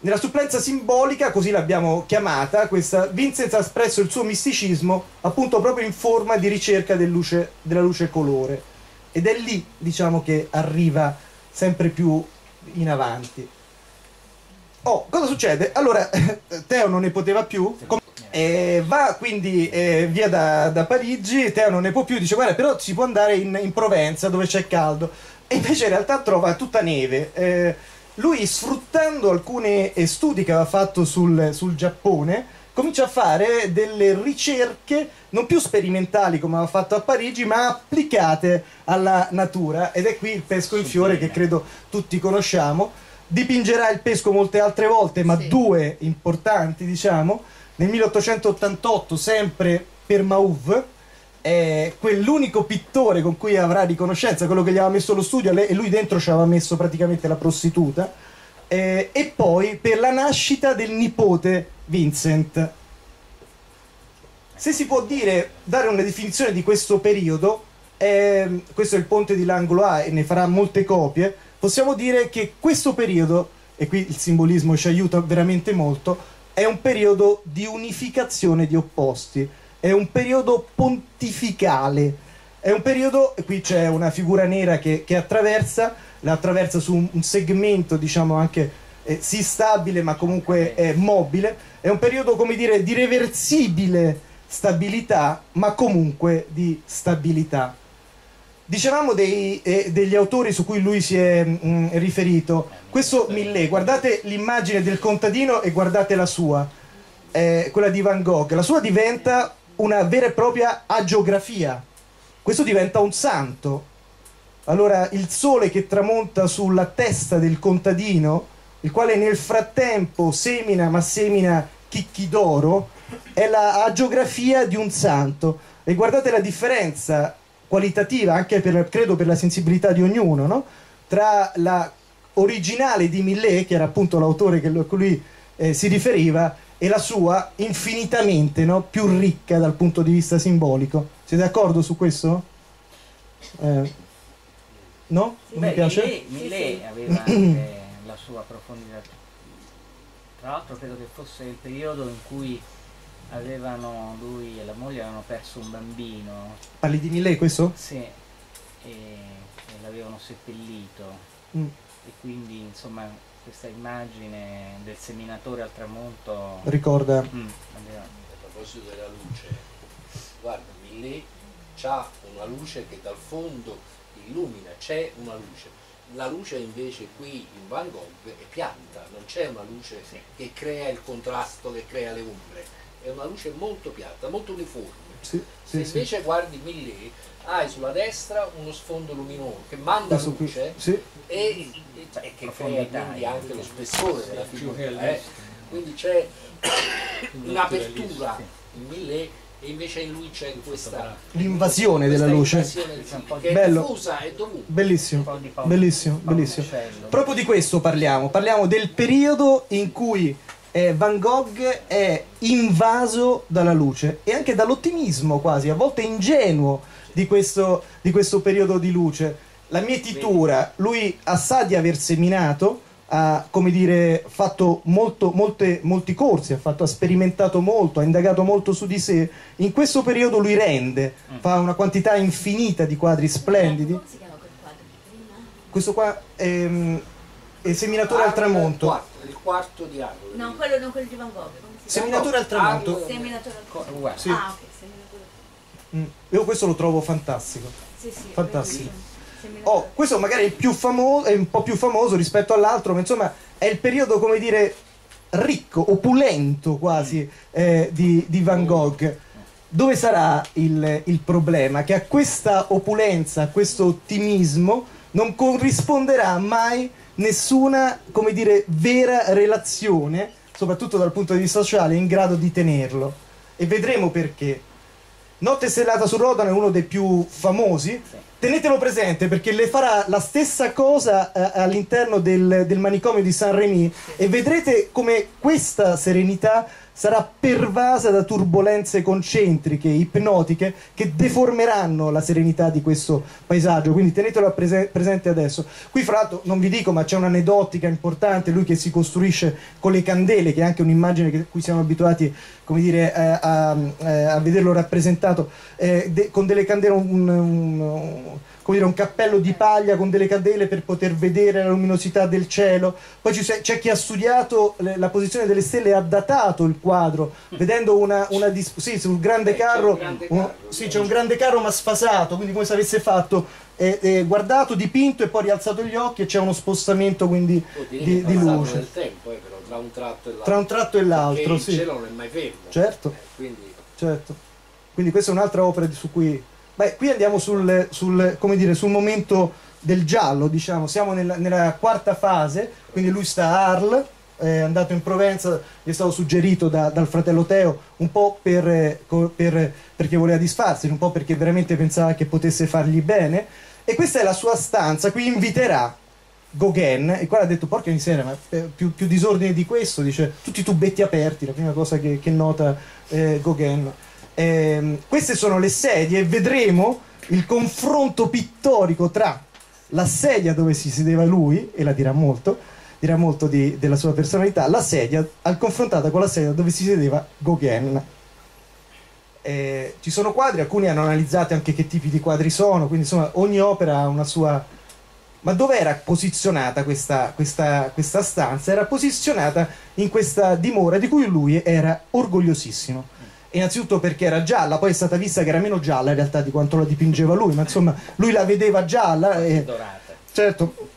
Nella supplenza simbolica, così l'abbiamo chiamata, questa Vincent ha espresso il suo misticismo appunto proprio in forma di ricerca del luce, della luce colore ed è lì diciamo che arriva sempre più in avanti. Oh cosa succede? Allora Teo non ne poteva più. Eh, va quindi eh, via da, da, Parigi. Teo non ne può più dice guarda però si può andare in, in Provenza dove c'è caldo. E invece in realtà trova tutta neve. Eh, lui sfruttando alcuni studi che aveva fatto sul, sul Giappone comincia a fare delle ricerche non più sperimentali come aveva fatto a Parigi, ma applicate alla natura ed è qui il pesco in fiore che credo tutti conosciamo. Dipingerà il pesco molte altre volte, ma sì. due importanti, diciamo. Nel 1888, sempre per Mauve, è quell'unico pittore con cui avrà riconoscenza, quello che gli aveva messo lo studio, e lui dentro ci aveva messo praticamente la prostituta. Eh, e poi per la nascita del nipote Vincent. Se si può dire, dare una definizione di questo periodo, ehm, questo è il ponte di Langolo A e ne farà molte copie, possiamo dire che questo periodo, e qui il simbolismo ci aiuta veramente molto, è un periodo di unificazione di opposti, è un periodo pontificale, è un periodo, e qui c'è una figura nera che, che attraversa, la attraversa su un, un segmento, diciamo anche eh, sì stabile ma comunque eh, mobile, è un periodo come dire di reversibile stabilità ma comunque di stabilità. Dicevamo dei, eh, degli autori su cui lui si è mh, riferito, questo Millet, guardate l'immagine del contadino e guardate la sua, eh, quella di Van Gogh, la sua diventa una vera e propria agiografia, questo diventa un santo. Allora il sole che tramonta sulla testa del contadino, il quale nel frattempo semina, ma semina chicchi d'oro, è la agiografia di un santo. E guardate la differenza qualitativa, anche per, credo per la sensibilità di ognuno, no? tra la originale di Millet, che era appunto l'autore a cui eh, si riferiva, e la sua infinitamente no? più ricca dal punto di vista simbolico. Siete d'accordo su questo? Eh, no? Non Beh, mi piace? Millet, Millet aveva anche la sua profondità. Tra l'altro credo che fosse il periodo in cui avevano lui e la moglie avevano perso un bambino. Parli di Millet questo? Sì, e, e l'avevano seppellito. Mm. E quindi insomma questa immagine del seminatore al tramonto Ricorda. mm, aveva- A proposito della luce, guarda, Millet ha una luce che dal fondo illumina, c'è una luce. La luce invece qui in Van Gogh è piatta, non c'è una luce Sì. che crea il contrasto, che crea le ombre, è una luce molto piatta, molto uniforme. Sì, Se sì, sì. invece guardi Millet, hai sulla destra uno sfondo luminoso che manda Questo luce Sì. e, e- e che crea quindi eh. anche lo spessore della figura. eh. Quindi c'è un'apertura in Millet e invece in lui c'è questa L'invasione della luce. che è Bello. diffusa e dovunque. un Bellissimo. Bellissimo, bellissimo. Proprio di questo parliamo, parliamo del periodo in cui eh, Van Gogh è invaso dalla luce e anche dall'ottimismo quasi, a volte ingenuo di questo, di questo periodo di luce. La mietitura, lui sa di aver seminato, ha come dire, fatto molto, molte- molti corsi, ha, fatto- ha sperimentato molto, ha indagato molto su di sé. In questo periodo lui rende, fa una quantità infinita di quadri splendidi. Come si chiama quel quadro di prima? Questo qua è, mm, è Seminatura al tramonto. Il quarto, il quarto di Arlo. No, quello non quello di Van Gogh. Al tramonto. Seminatore al tramonto. Sì. Ah, ok, seminatore al tramonto. Mm, Io questo lo trovo fantastico. Sì, sì. Fantastico. Oh, questo magari è, più famoso, è un po' più famoso rispetto all'altro, ma insomma è il periodo, come dire, ricco, opulento quasi eh, di, di Van Gogh. Dove sarà il, il problema? Che a questa opulenza, a questo ottimismo non corrisponderà mai nessuna, come dire, vera relazione, soprattutto dal punto di vista sociale, in grado di tenerlo. E vedremo perché. Notte stellata su Rodano è uno dei più famosi. Tenetelo presente perché le farà la stessa cosa eh, all'interno del, del manicomio di Saint-Rémy e vedrete come questa serenità sarà pervasa da turbulenze concentriche, ipnotiche, che deformeranno la serenità di questo paesaggio. Quindi tenetelo prese- presente adesso. Qui, fra l'altro, non vi dico, ma c'è un'aneddotica importante: lui che si costruisce con le candele, che è anche un'immagine che cui siamo abituati, come dire, eh, a, eh, a vederlo rappresentato, eh, de- con delle candele, un, un- come dire, un cappello di paglia con delle candele per poter vedere la luminosità del cielo. Poi c'è, c'è chi ha studiato la posizione delle stelle e ha datato il quadro, vedendo una, una dis- sì, sul grande Eh, c'è carro, un grande un- carro, sì, sì. c'è un grande carro ma sfasato, quindi come se avesse fatto eh, eh, guardato, dipinto e poi rialzato gli occhi e c'è uno spostamento quindi di, di luce nel tempo, eh, però, tra un tratto e l'altro. tra un tratto e l'altro, Perché il sì, cielo non è mai fermo. certo. Eh, quindi certo. Quindi questa è un'altra opera su cui... Beh, qui andiamo sul, sul, dire, sul momento del giallo, diciamo, siamo nella, nella quarta fase, quindi lui sta a Arles, è andato in Provenza, gli è stato suggerito da- dal fratello Teo un po' per, per- perché voleva disfarsene, un po' perché veramente pensava che potesse fargli bene, e questa è la sua stanza, qui inviterà Gauguin, e qua ha detto porca miseria, ma eh, più, più disordine di questo, dice tutti i tubetti aperti, la prima cosa che, che nota eh, Gauguin. Ehm, queste sono le sedie e vedremo il confronto pittorico tra la sedia dove si sedeva lui, e la dirà molto, dirà molto di- della sua personalità, la sedia al confrontata con la sedia dove si sedeva Gauguin. Eh, ci sono quadri, alcuni hanno analizzato anche che tipi di quadri sono, quindi insomma ogni opera ha una sua... Ma dove era posizionata questa, questa, questa stanza? Era posizionata in questa dimora di cui lui era orgogliosissimo. Innanzitutto perché era gialla, poi è stata vista che era meno gialla in realtà di quanto la dipingeva lui, ma insomma lui la vedeva gialla e dorata. certo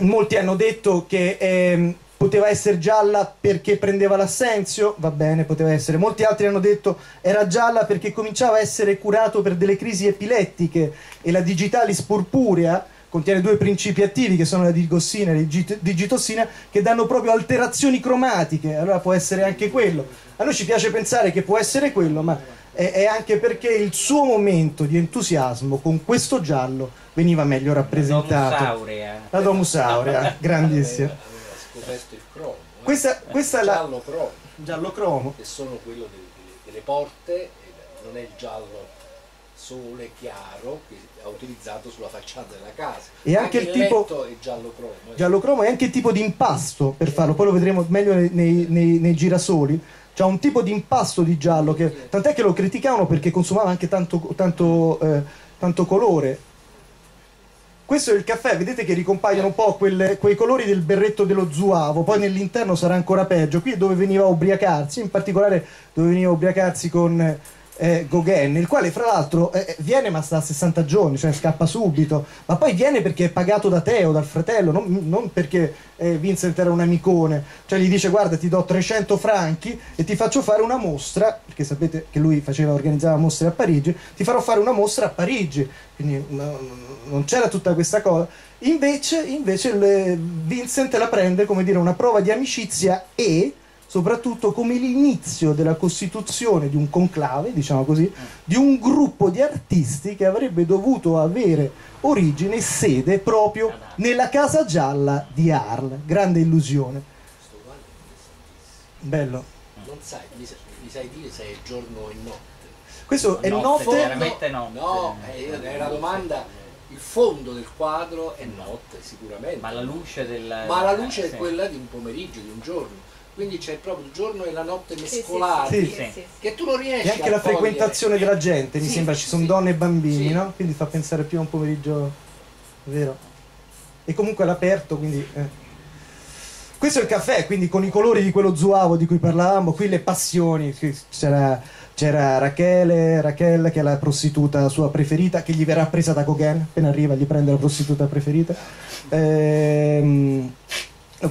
molti hanno detto che ehm, poteva essere gialla perché prendeva l'assenzio, va bene, poteva essere. Molti altri hanno detto era gialla perché cominciava a essere curato per delle crisi epilettiche e la digitalis purpurea contiene due principi attivi che sono la digossina e la digit- digitossina che danno proprio alterazioni cromatiche, allora può essere anche quello. A noi ci piace pensare che può essere quello, ma è, è anche perché il suo momento di entusiasmo con questo giallo veniva meglio rappresentato. Domusaurea. La Domus Aurea, grandissima. Aveva scoperto il cromo. eh. Questa, questa è la giallo cromo, giallo cromo. che sono quello delle, delle- porte, non è il giallo sole chiaro che ha utilizzato sulla facciata della casa. E anche il tipo- è giallo cromo. eh. Giallo cromo è anche il tipo di impasto per farlo, poi lo vedremo meglio nei- nei- nei girasoli. C'ha un tipo di impasto di giallo che tant'è che lo criticavano perché consumava anche tanto, tanto, eh, tanto colore. Questo è il caffè, vedete che ricompaiono un po' quelle- quei colori del berretto dello zuavo, poi nell'interno sarà ancora peggio. Qui è dove veniva a ubriacarsi, in particolare dove veniva a ubriacarsi con eh, Gauguin, il quale fra l'altro eh, viene ma sta a 60 giorni, cioè scappa subito, ma poi viene perché è pagato da Teo, dal fratello, non, non perché eh, Vincent era un amicone, cioè gli dice guarda ti do 300 franchi e ti faccio fare una mostra, perché sapete che lui faceva, organizzava mostre a Parigi, ti farò fare una mostra a Parigi, quindi no- non c'era tutta questa cosa. Invece, invece il- Vincent la prende come dire una prova di amicizia e soprattutto come l'inizio della costituzione di un conclave, diciamo così, di un gruppo di artisti che avrebbe dovuto avere origine e sede proprio nella Casa Gialla di Arles. Grande illusione. Questo quadro è interessantissimo. Bello. Non sai, mi, mi sai dire se è giorno e notte. Questo è Notte, notte. veramente notte. No, eh, è una domanda. Il fondo del quadro è notte, sicuramente. Ma la luce del... Ma la luce è quella di un pomeriggio, di un giorno. Quindi c'è proprio il giorno e la notte mescolati. Sì. sì, sì, sì. Che tu non riesci E anche a la cogliere. frequentazione della gente, mi Sì, sembra, ci sono sì. donne e bambini, Sì. no? Quindi fa pensare più a un pomeriggio vero. E comunque all'aperto, quindi... eh. Questo è il caffè, quindi con i colori di quello zuavo di cui parlavamo, qui le passioni, c'era, c'era Rachele, Rachel che è la prostituta sua preferita, che gli verrà presa da Gauguin, appena arriva gli prende la prostituta preferita. Ehm,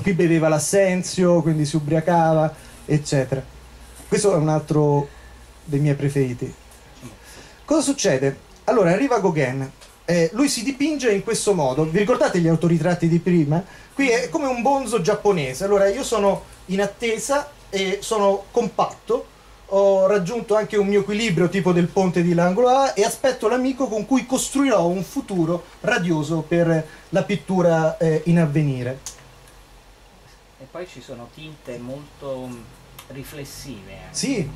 qui beveva l'assenzio, quindi si ubriacava, eccetera. Questo è un altro dei miei preferiti. Cosa succede? Allora arriva Gauguin, eh, lui si dipinge in questo modo. Vi ricordate gli autoritratti di prima? Qui è come un bonzo giapponese. Allora io sono in attesa e sono compatto. Ho raggiunto anche un mio equilibrio tipo del ponte di Langlois e aspetto l'amico con cui costruirò un futuro radioso per la pittura eh, in avvenire. Poi ci sono tinte molto mm, riflessive. anche. Sì,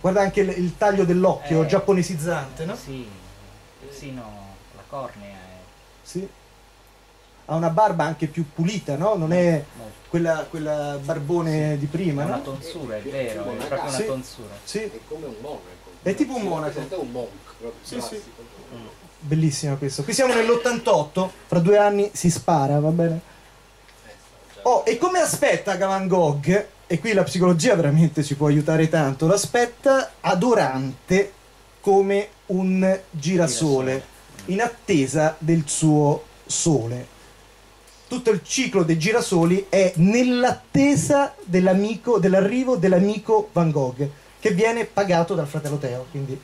guarda anche il, il taglio dell'occhio Eh. giapponesizzante, no? Sì, persino la cornea è Sì. Ha una barba anche più pulita, no? Non è quella, quella barbone di prima, È una no? tonsura, è vero, è monaca. proprio una Sì. tonsura. Sì, È come un monaco. È tipo un monaco. rappresenta un monk proprio Sì, classico. Mm. bellissima questo. Qui siamo nell'88, fra due anni si spara, va bene? Oh, e come aspetta Van Gogh? E qui la psicologia veramente ci può aiutare tanto. L'aspetta adorante come un girasole, in attesa del suo sole. Tutto il ciclo dei girasoli è nell'attesa dell'amico, dell'arrivo dell'amico Van Gogh, che viene pagato dal fratello Teo. Quindi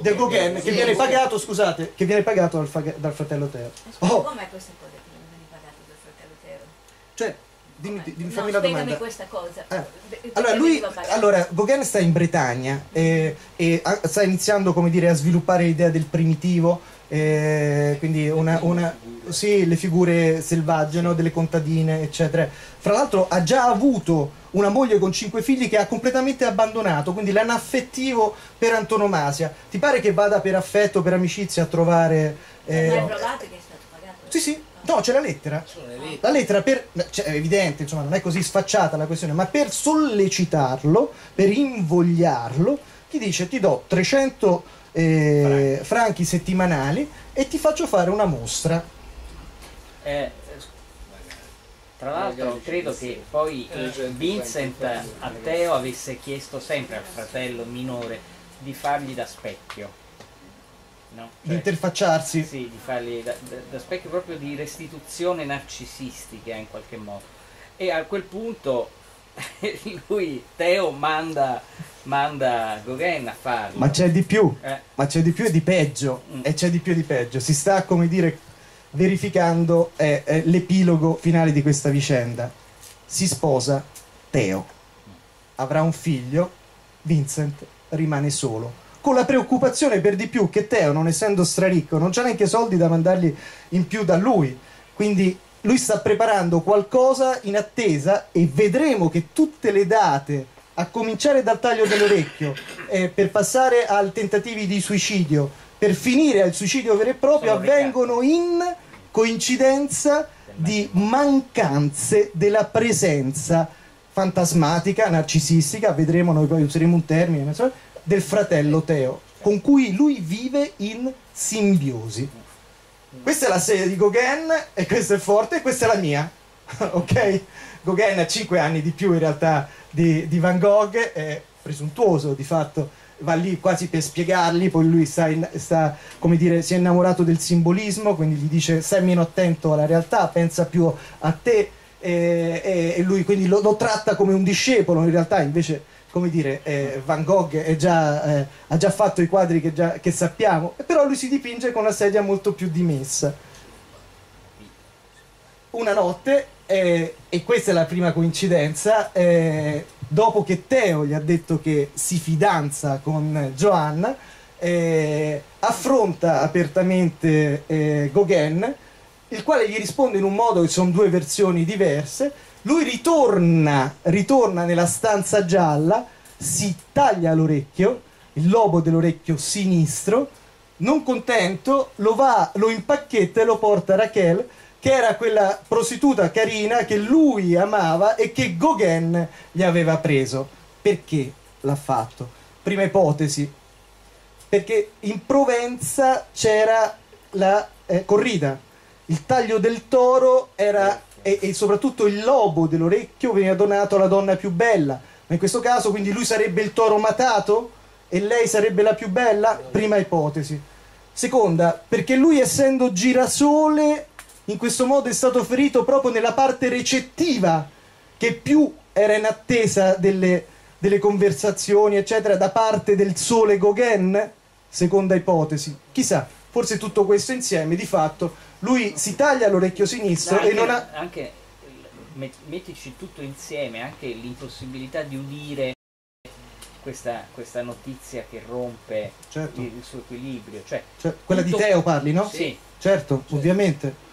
del Gauguin, che viene pagato, scusate, che viene pagato dal, dal fratello Teo. Oh. com'è questa cosa che non viene pagato dal fratello Teo? Cioè, dimmi, dimmi, no, fammi la spiegami domanda. questa cosa. Eh. Perché Allora, lui, allora, Gauguin sta in Bretagna eh, e ha- sta iniziando come dire, a sviluppare l'idea del primitivo, eh, quindi una, una- sì, le figure selvagge, no, delle contadine, eccetera. Fra l'altro ha già avuto una moglie con cinque figli che ha completamente abbandonato, quindi l'anaffettivo per antonomasia. Ti pare che vada per affetto, per amicizia a trovare... eh, Ma hai provato che è stato pagato? sì, sì, no, c'è la lettera. La lettera per, cioè, è evidente, insomma, non è così sfacciata la questione, ma per sollecitarlo, per invogliarlo, ti dice ti do 300 eh, franchi settimanali e ti faccio fare una mostra. Eh, tra l'altro credo che poi eh, Vincent a Teo avesse chiesto sempre al fratello minore di fargli da specchio. No? Di Cioè, interfacciarsi. sì, di fargli da, da- da specchio proprio di restituzione narcisistica in qualche modo. E a quel punto lui, Teo, manda, manda Gauguin a farlo. Ma c'è di più, Eh, ma c'è di più e di peggio, Mm. e c'è di più e di peggio. Si sta, come dire, verificando eh, eh, l'epilogo finale di questa vicenda. Si sposa Teo, avrà un figlio, Vincent rimane solo. Con la preoccupazione per di più che Teo, non essendo straricco, non c'ha neanche soldi da mandargli in più da lui. Quindi lui sta preparando qualcosa in attesa e vedremo che tutte le date, a cominciare dal taglio dell'orecchio, eh, per passare al tentativi di suicidio, per finire al suicidio vero e proprio, Sono avvengono in coincidenza di mancanze della presenza fantasmatica, narcisistica, vedremo, noi poi useremo un termine, del fratello Teo, con cui lui vive in simbiosi. Questa è la serie di Gauguin e questa è forte e questa è la mia. ok? Gauguin ha 5 anni di più in realtà di, di Van Gogh, è presuntuoso di fatto, va lì quasi per spiegargli, poi lui sta, in- sta, come dire, si è innamorato del simbolismo, quindi gli dice stai meno attento alla realtà, pensa più a te e, e- lui quindi lo, lo tratta come un discepolo, in realtà invece come dire, eh, Van Gogh già, eh, ha già fatto i quadri che, già- che sappiamo, però lui si dipinge con una sedia molto più dimessa. Una notte, eh, e questa è la prima coincidenza, eh, dopo che Teo gli ha detto che si fidanza con Joanna, eh, affronta apertamente eh, Gauguin, il quale gli risponde in un modo che sono due versioni diverse. Lui ritorna, ritorna nella stanza gialla, si taglia l'orecchio, il lobo dell'orecchio sinistro, non contento, lo va, lo impacchetta e lo porta a Raquel, che era quella prostituta carina che lui amava e che Gauguin gli aveva preso. Perché l'ha fatto? Prima ipotesi, perché in Provenza c'era la eh, corrida, il taglio del toro era e, e soprattutto il lobo dell'orecchio veniva donato alla donna più bella. Ma in questo caso quindi lui sarebbe il toro matato e lei sarebbe la più bella? Prima ipotesi. Seconda, perché lui essendo girasole in questo modo è stato ferito proprio nella parte recettiva che più era in attesa delle, delle conversazioni eccetera da parte del sole Gauguin? Seconda ipotesi. Chissà, forse tutto questo insieme di fatto lui si taglia l'orecchio sinistro anche, e non ha... anche mettici tutto insieme, anche l'impossibilità di udire questa, questa notizia che rompe Certo. il, il suo equilibrio. Cioè, Cioè, quella di tutto- Teo parli, no? Sì, Certo, ovviamente.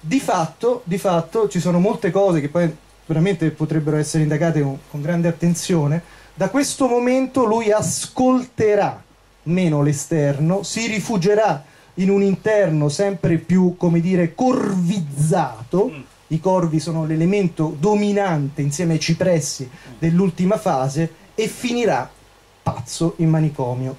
Di fatto, di fatto ci sono molte cose che poi veramente potrebbero essere indagate con, con grande attenzione. Da questo momento lui ascolterà meno l'esterno, si rifugierà in un interno sempre più, come dire, corvizzato. Mm. I corvi sono l'elemento dominante insieme ai cipressi dell'ultima fase e finirà pazzo in manicomio.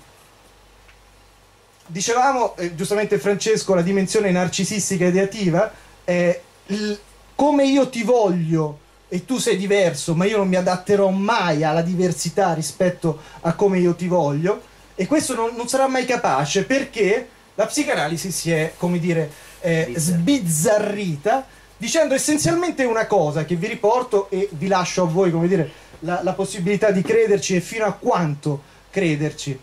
Dicevamo, eh, giustamente Francesco, la dimensione narcisistica ideativa, eh, il- come io ti voglio e tu sei diverso, ma io non mi adatterò mai alla diversità rispetto a come io ti voglio, e questo non, non sarà mai capace perché la psicanalisi si è, come dire, eh, Bizzarrita. sbizzarrita dicendo essenzialmente una cosa che vi riporto e vi lascio a voi, come dire, la, la possibilità di crederci e fino a quanto crederci.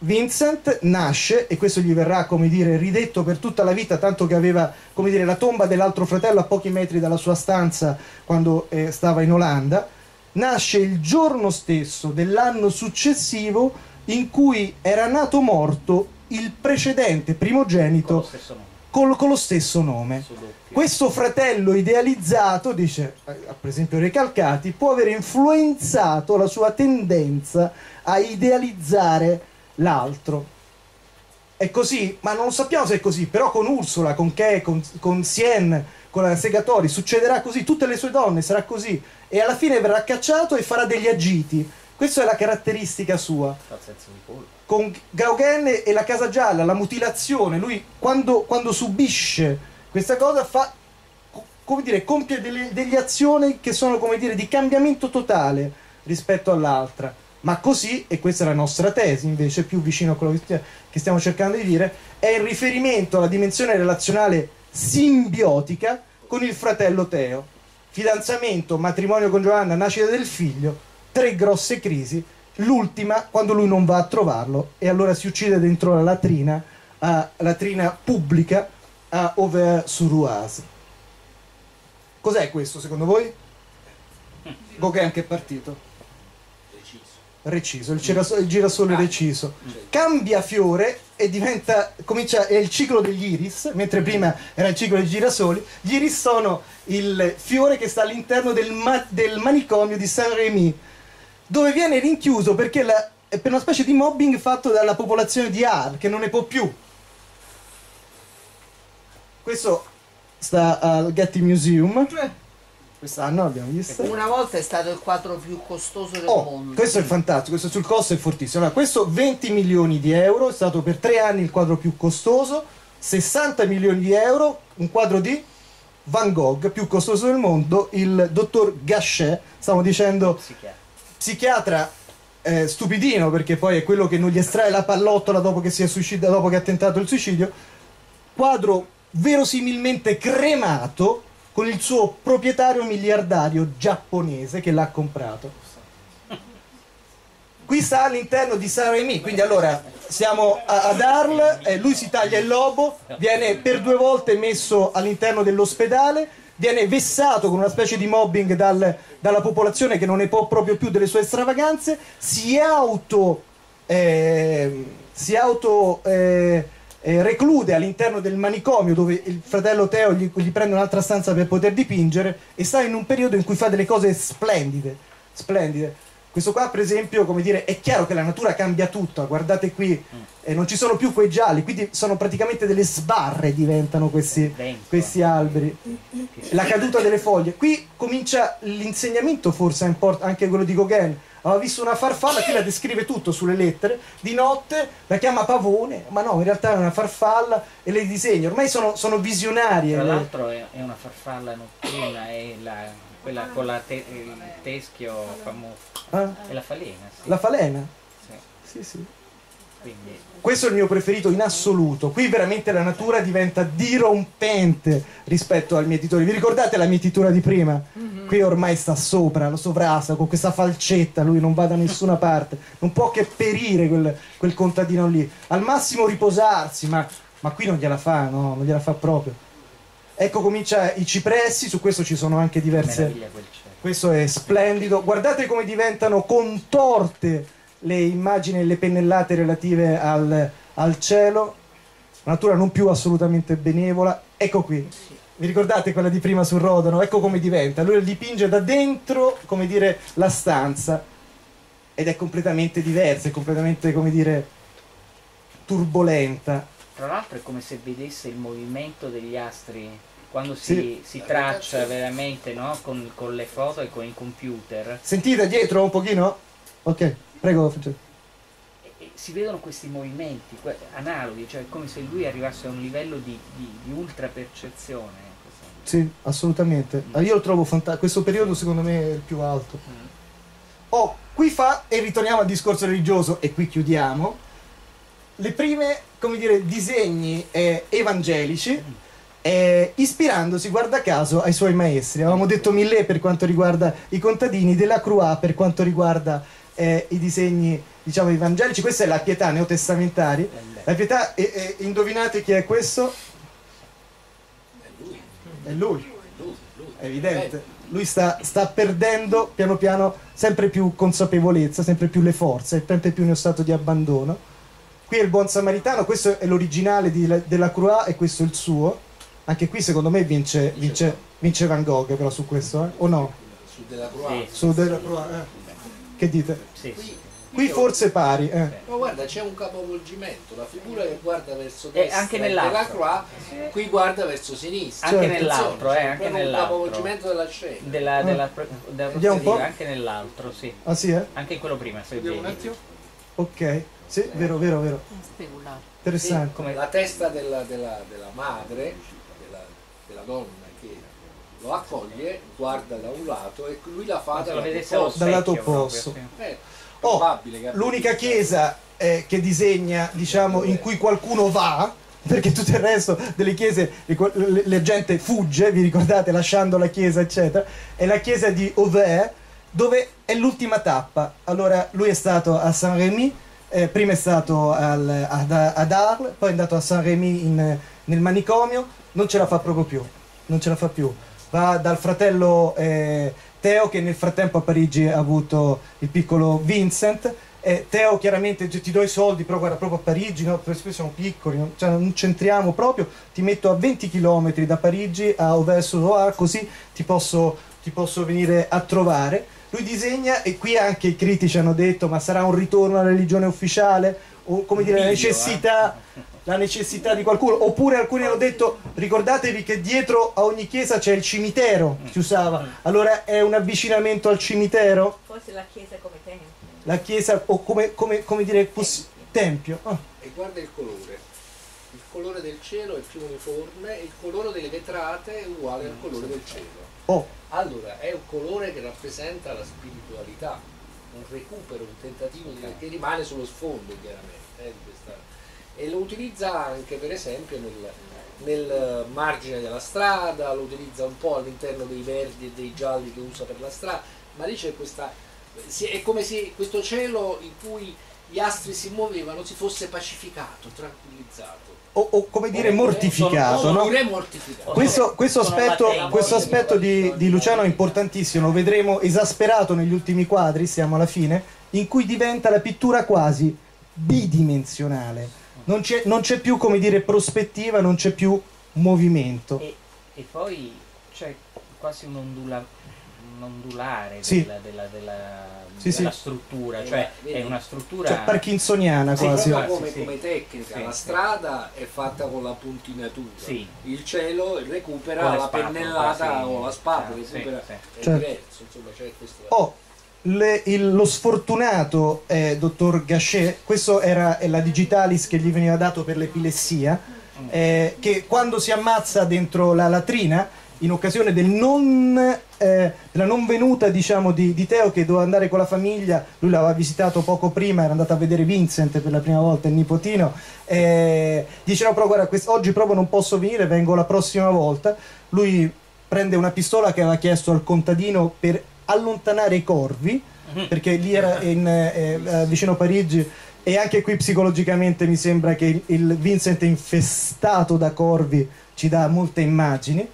Vincent nasce, e questo gli verrà, come dire, ridetto per tutta la vita, tanto che aveva, come dire, la tomba dell'altro fratello a pochi metri dalla sua stanza quando eh, stava in Olanda, nasce il giorno stesso dell'anno successivo in cui era nato morto il precedente Con lo primogenito stesso nome. col- con lo stesso nome. Questo fratello idealizzato, dice eh, per esempio Recalcati, può aver influenzato la sua tendenza a idealizzare l'altro. È così, ma non sappiamo se è così, però con Ursula, con Kay, con, con Sien, con la Segatori succederà così, tutte le sue donne sarà così e alla fine verrà cacciato e farà degli agiti. Questa è la caratteristica sua senso di colpa. Con Gauguin e la Casa Gialla, la mutilazione, lui quando, quando subisce questa cosa fa, co- come dire, compie delle, delle azioni che sono come dire di cambiamento totale rispetto all'altra. Ma così, e questa è la nostra tesi invece, più vicino a quello che stiamo cercando di dire, è il riferimento alla dimensione relazionale simbiotica con il fratello Teo. Fidanzamento, matrimonio con Giovanna, nascita del figlio, tre grosse crisi, l'ultima quando lui non va a trovarlo e allora si uccide dentro la latrina, a latrina pubblica a Auvers-sur-Oise. Cos'è questo secondo voi? Gauguin che è partito? Reciso, il, ciraso- il girasole reciso. Cambia fiore e diventa, comincia, è il ciclo degli iris, mentre prima era il ciclo dei girasoli. Gli iris sono il fiore che sta all'interno del, ma- del manicomio di Saint-Rémy, dove viene rinchiuso perché la- è per una specie di mobbing fatto dalla popolazione di Ar, che non ne può più. Questo sta al Getty Museum. Quest'anno l'abbiamo visto. Una volta è stato il quadro più costoso del Oh, mondo. questo è fantastico, questo sul costo è fortissimo. Allora, questo 20 milioni di euro, è stato per tre anni il quadro più costoso, 60 milioni di euro, un quadro di Van Gogh, più costoso del mondo, il dottor Gachet, stiamo dicendo Psichiatra. Psichiatra eh, stupidino perché poi è quello che non gli estrae la pallottola dopo che si è suicidato, dopo che ha tentato il suicidio, quadro verosimilmente cremato con il suo proprietario miliardario giapponese che l'ha comprato. Qui sta all'interno di Saint-Rémy, quindi allora siamo ad Arles, eh, lui si taglia il lobo, viene per due volte messo all'interno dell'ospedale, viene vessato con una specie di mobbing dal- dalla popolazione che non ne può proprio più delle sue stravaganze, si auto, eh, si auto eh, eh, reclude all'interno del manicomio dove il fratello Teo gli, gli prende un'altra stanza per poter dipingere e sta in un periodo in cui fa delle cose splendide, splendide. Questo qua, per esempio, come dire, è chiaro che la natura cambia tutto. Guardate qui, eh, non ci sono più quei gialli, quindi sono praticamente delle sbarre diventano questi, Vento. questi alberi. La caduta delle foglie. Qui comincia l'insegnamento, forse anche quello di Gauguin. Aveva visto una farfalla, qui la descrive tutto sulle lettere. Di notte la chiama pavone, ma no, in realtà è una farfalla e le disegna. Ormai sono, sono visionarie. Tra l'altro è, è una farfalla notturna, è la- quella con la te- il teschio famoso. Ah, È la falena, sì. la falena. Sì, Sì, sì. quindi Questo è il mio preferito in assoluto. Qui veramente la natura diventa dirompente rispetto al mietitore. Vi ricordate la mietitura di prima? Qui ormai sta sopra, lo sovrasta con questa falcetta, lui non va da nessuna parte, non può che perire quel, quel contadino lì. Al massimo riposarsi, ma, ma qui non gliela fa, no, non gliela fa proprio. Ecco comincia i cipressi, su questo ci sono anche diverse... meraviglia quel cielo. Questo è splendido. Guardate come diventano contorte le immagini e le pennellate relative al, al cielo. Natura non più assolutamente benevola. Ecco qui. Vi ricordate quella di prima sul Rodano? Ecco come diventa. Lui dipinge da dentro, come dire, la stanza. Ed è completamente diversa, è completamente, come dire, turbolenta. Tra l'altro è come se vedesse il movimento degli astri quando Sì. si, si traccia veramente no? con, con le foto e con i computer. Sentite dietro un pochino? Ok, prego. Si vedono questi movimenti analoghi, cioè come se lui arrivasse a un livello di, di, di ultrapercezione. ecco, sempre. Sì, assolutamente. Ah, Io lo trovo fantastico. Questo periodo secondo me è il più alto. Oh, qui fa, e ritorniamo al discorso religioso, e qui chiudiamo, le prime, come dire, disegni eh, evangelici, eh, ispirandosi, guarda caso, ai suoi maestri. Avevamo detto Millet per quanto riguarda i contadini, Delacroix per quanto riguarda eh, i disegni diciamo evangelici, questa è la pietà neotestamentari. La pietà, e, e indovinate chi è questo? È lui, è evidente. Lui sta, sta perdendo piano piano sempre più consapevolezza, sempre più le forze, sempre più in uno stato di abbandono. Qui è il buon samaritano, questo è l'originale della Croix e questo è il suo. Anche qui secondo me vince, vince, vince Van Gogh però su questo, eh? o no? Su della Croix. Sì, Su della Croix, eh. Che dite? sì, sì. Qui forse pari, eh. Ma guarda, c'è un capovolgimento, la figura che guarda verso E destra anche è nell'altro. della Croix, qui guarda verso sinistra. Anche Certo. nell'altro, eh, anche proprio un nell'altro. capovolgimento della scena. Della, della, della Vediamo un po'. prospettiva, anche nell'altro, sì. Ah sì, eh? Anche in quello prima, se Vediamo un vedi. attimo. Ok, sì, vero, vero, vero. Speculare. Interessante. Come- La testa della, della- della madre, della, della donna che lo accoglie, guarda da un lato e lui la fa dal lato opposto. Eh, Oh, l'unica chiesa eh, che disegna, diciamo, in cui qualcuno va, perché tutto il resto delle chiese la gente fugge, vi ricordate, lasciando la chiesa, eccetera, è la chiesa di Auvers, dove è l'ultima tappa. Allora, lui è stato a Saint-Rémy, eh, prima è stato al- ad, ad Arles, poi è andato a Saint-Rémy in- nel manicomio, non ce la fa proprio più, non ce la fa più. Va dal fratello eh, Teo che nel frattempo a Parigi ha avuto il piccolo Vincent. Eh, Teo chiaramente ti do i soldi, però guarda proprio a Parigi, no? perché siamo piccoli, non, cioè, non centriamo proprio, ti metto a 20 km da Parigi a Auvers-sur-Loire, così ti posso, ti posso venire a trovare. Lui disegna e qui anche i critici hanno detto ma sarà un ritorno alla religione ufficiale o come dire la Video, necessità, la necessità di qualcuno oppure alcuni hanno detto ricordatevi che dietro a ogni chiesa c'è il cimitero si usava allora è un avvicinamento al cimitero Forse la chiesa come tempio. la chiesa o come, come, come dire poss- tempio Ah, E guarda il colore. Il colore del cielo è più uniforme il colore delle vetrate è uguale al colore del cielo. oh, Allora, è un colore che rappresenta la spiritualità, un recupero, un tentativo di, che rimane sullo sfondo chiaramente. eh, e lo utilizza anche per esempio nel, nel margine della strada, lo utilizza un po' all'interno dei verdi e dei gialli che usa per la strada, ma lì c'è questa... è come se questo cielo in cui gli astri si muovevano si fosse pacificato, tranquillizzato. o, o come dire mortificato Sono- no? mortificato. Questo, questo aspetto, questo aspetto di, di Luciano è importantissimo, lo vedremo esasperato negli ultimi quadri, siamo alla fine, in cui diventa la pittura quasi bidimensionale. Non c'è, non c'è più, come dire, prospettiva, non c'è più movimento. E, e poi c'è quasi un, ondula- un ondulare Sì. della, della- della- Sì, della sì. struttura, Eh, cioè vedi? è una struttura Cioè, parkinsoniana Sì, quasi. come, sì. come tecnica, Sì, la sì. strada è fatta con la puntinatura, Sì. il cielo recupera le la spatole, pennellata o la spada, Sì, recupera, sì, è Certo. diverso, insomma c'è questo. Oh, le- il- lo sfortunato eh, dottor Gachet, questo era la digitalis che gli veniva dato per l'epilessia, eh, che quando si ammazza dentro la latrina, in occasione del non, eh, della non venuta diciamo, di, di Teo che doveva andare con la famiglia, lui l'aveva visitato poco prima, era andato a vedere Vincent per la prima volta, il nipotino, eh, dice no però guarda oggi proprio non posso venire, vengo la prossima volta, lui prende una pistola che aveva chiesto al contadino per allontanare i corvi, perché lì era in, eh, eh, vicino Parigi e anche qui psicologicamente mi sembra che il, il Vincent infestato da corvi ci dà molte immagini.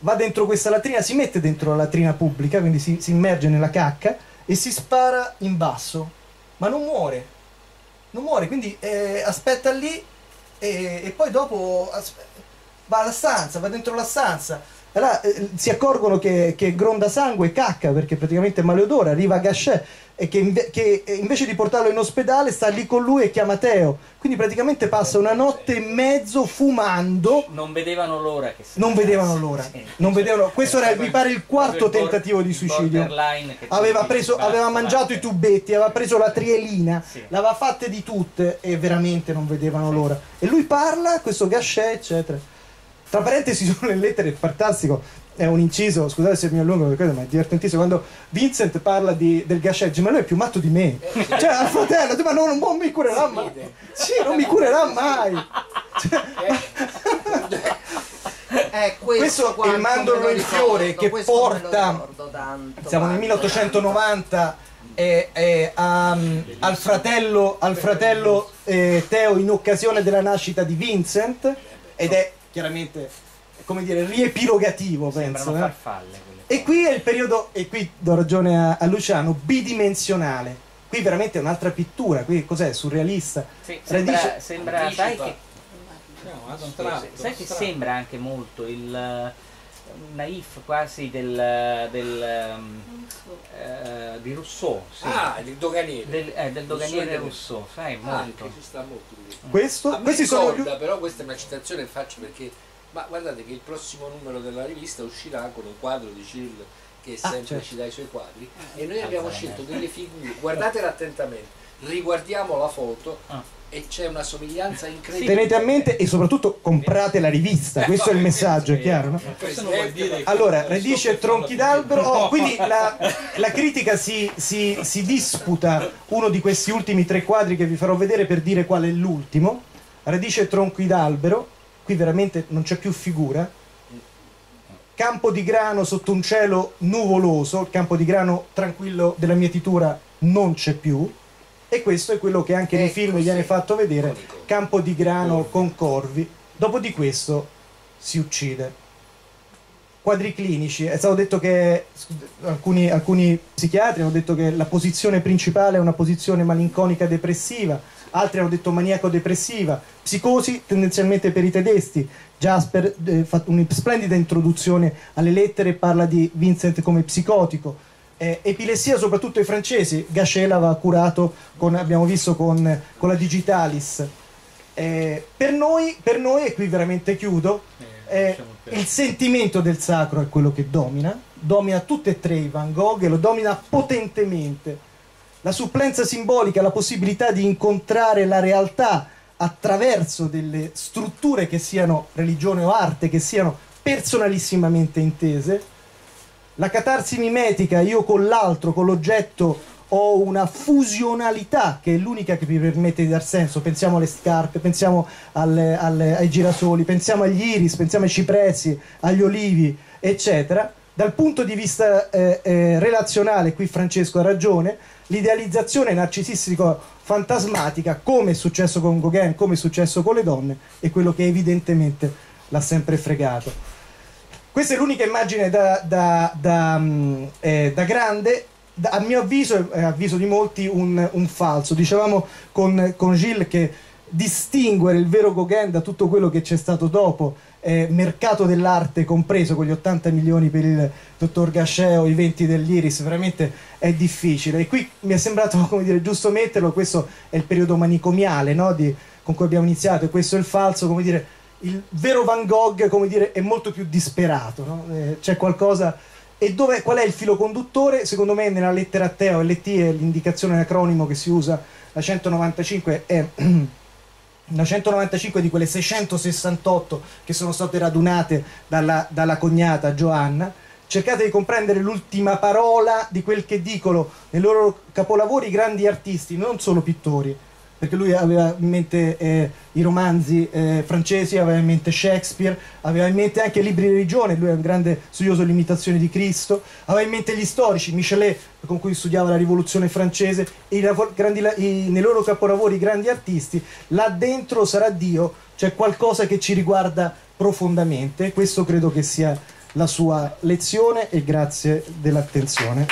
Va dentro questa latrina, si mette dentro la latrina pubblica, quindi si, si immerge nella cacca e si spara in basso, ma non muore. Non muore, quindi eh, aspetta lì e, e poi dopo va alla stanza, va dentro la stanza. Allora, eh, si accorgono che, che gronda sangue e cacca perché praticamente è maleodore. Arriva Gachet e che, inve- che, eh, invece di portarlo in ospedale sta lì con lui e chiama Teo. Quindi praticamente passa una notte e mezzo fumando. non vedevano l'ora che si Non vedevano l'ora. Sì. Non vedevano- questo era, mi pare, il quarto il tentativo di suicidio. Aveva, preso, aveva mangiato i tubetti, aveva preso la trielina, Sì. l'aveva fatte di tutte e veramente non vedevano l'ora. E lui parla, questo Gachet, eccetera. Tra parentesi sono le lettere, è fantastico. È un inciso, scusate se mi allungo, ma è divertentissimo. Quando Vincent parla di, del Gachet, dice, ma lui è più matto di me. Cioè, al fratello, ma non, non mi curerà mai. Sì, non mi curerà mai. Eh, questo, Questo è il mandorlo in fiore che porta- tanto, Siamo nel guarda. 1890, eh, eh, a- al fratello, al fratello eh, Teo in occasione della nascita di Vincent ed è chiaramente come dire riepilogativo penso Sembrano eh. farfalle quelle e qui è il periodo e qui do ragione a, a Luciano bidimensionale. Qui veramente è un'altra pittura qui cos'è surrealista? Sì, sembra, Radice- sembra sai che, No, scusi, tratto, sai che sembra anche molto il eh, naif quasi del, del um, eh, di Rousseau, sì. Ah, il doganiere. del, eh, del doganiere Rousseau. Rousseau, sai, molto. sta molto di questo. questo A questi sono ricorda, però questa è una citazione che faccio perché ma guardate che il prossimo numero della rivista uscirà con un quadro di Cyril che Ah, sempre certo. ci dà i suoi quadri e noi abbiamo scelto delle figure guardatela attentamente riguardiamo la foto Ah. E c'è una somiglianza incredibile tenete a mente e soprattutto comprate la rivista questo è il messaggio è chiaro no? Allora, radice e tronchi d'albero, oh, quindi la, la critica si, si- si disputa uno di questi ultimi tre quadri che vi farò vedere per dire qual è l'ultimo. Radice e tronchi d'albero, qui veramente non c'è più figura. Campo di grano sotto un cielo nuvoloso, il campo di grano tranquillo della mietitura non c'è più. E questo è quello che anche nei Ecco, film sì. viene fatto vedere, Con i corvi. campo di grano con corvi. Dopo di questo si uccide quadri clinici. È stato detto che alcuni, alcuni psichiatri hanno detto che la posizione principale è una posizione malinconica depressiva, altri hanno detto maniaco-depressiva, psicosi tendenzialmente per i tedeschi. Jasper ha fatto una splendida introduzione alle lettere e parla di Vincent come psicotico. Eh, epilessia soprattutto i francesi, Gachet l'aveva curato, con, abbiamo visto con, con la Digitalis. Eh, per, noi, per noi, e qui veramente chiudo, eh, il sentimento del sacro è quello che domina, domina tutte e tre i Van Gogh e lo domina potentemente. La supplenza simbolica, la possibilità di incontrare la realtà attraverso delle strutture che siano religione o arte, che siano personalissimamente intese. La catarsi mimetica, io con l'altro, con l'oggetto, ho una fusionalità che è l'unica che mi permette di dar senso. Pensiamo alle scarpe, pensiamo alle- alle- ai girasoli, pensiamo agli iris, pensiamo ai cipressi, agli olivi, eccetera. Dal punto di vista eh, eh, relazionale, qui Francesco ha ragione, l'idealizzazione narcisistico-fantasmatica, come è successo con Gauguin, come è successo con le donne, è quello che evidentemente l'ha sempre fregato. Questa è l'unica immagine da, da- da, mm, eh, da grande, a mio avviso e a avviso di molti, un, un falso. Dicevamo con, con Gilles che distinguere il vero Gauguin da tutto quello che c'è stato dopo, eh, mercato dell'arte compreso con gli 80 milioni per il dottor Gachet o i 20 dell'Iris, veramente è difficile. E qui mi è sembrato dire, giusto metterlo, questo è il periodo manicomiale no, di- con cui abbiamo iniziato e questo è il falso, come dire, il vero Van Gogh come dire, è molto più disperato, no? Eh, c'è qualcosa... E dove, qual è il filo conduttore? Secondo me nella lettera Teo, LT è l'indicazione acronimo che si usa, la 195 è una 195 di quelle 668 che sono state radunate dalla, dalla cognata Giovanna. Cercate di comprendere l'ultima parola di quel che dicono nei loro capolavori grandi artisti, non solo pittori, perché lui aveva in mente eh, i romanzi eh, francesi, aveva in mente Shakespeare, aveva in mente anche i libri di religione, lui è un grande studioso dell'imitazione di Cristo, aveva in mente gli storici, Michelet con cui studiava la rivoluzione francese, e i grandi i- nei loro capolavori i grandi artisti, là dentro sarà Dio, c'è qualcosa che ci riguarda profondamente, questo credo che sia la sua lezione e grazie dell'attenzione.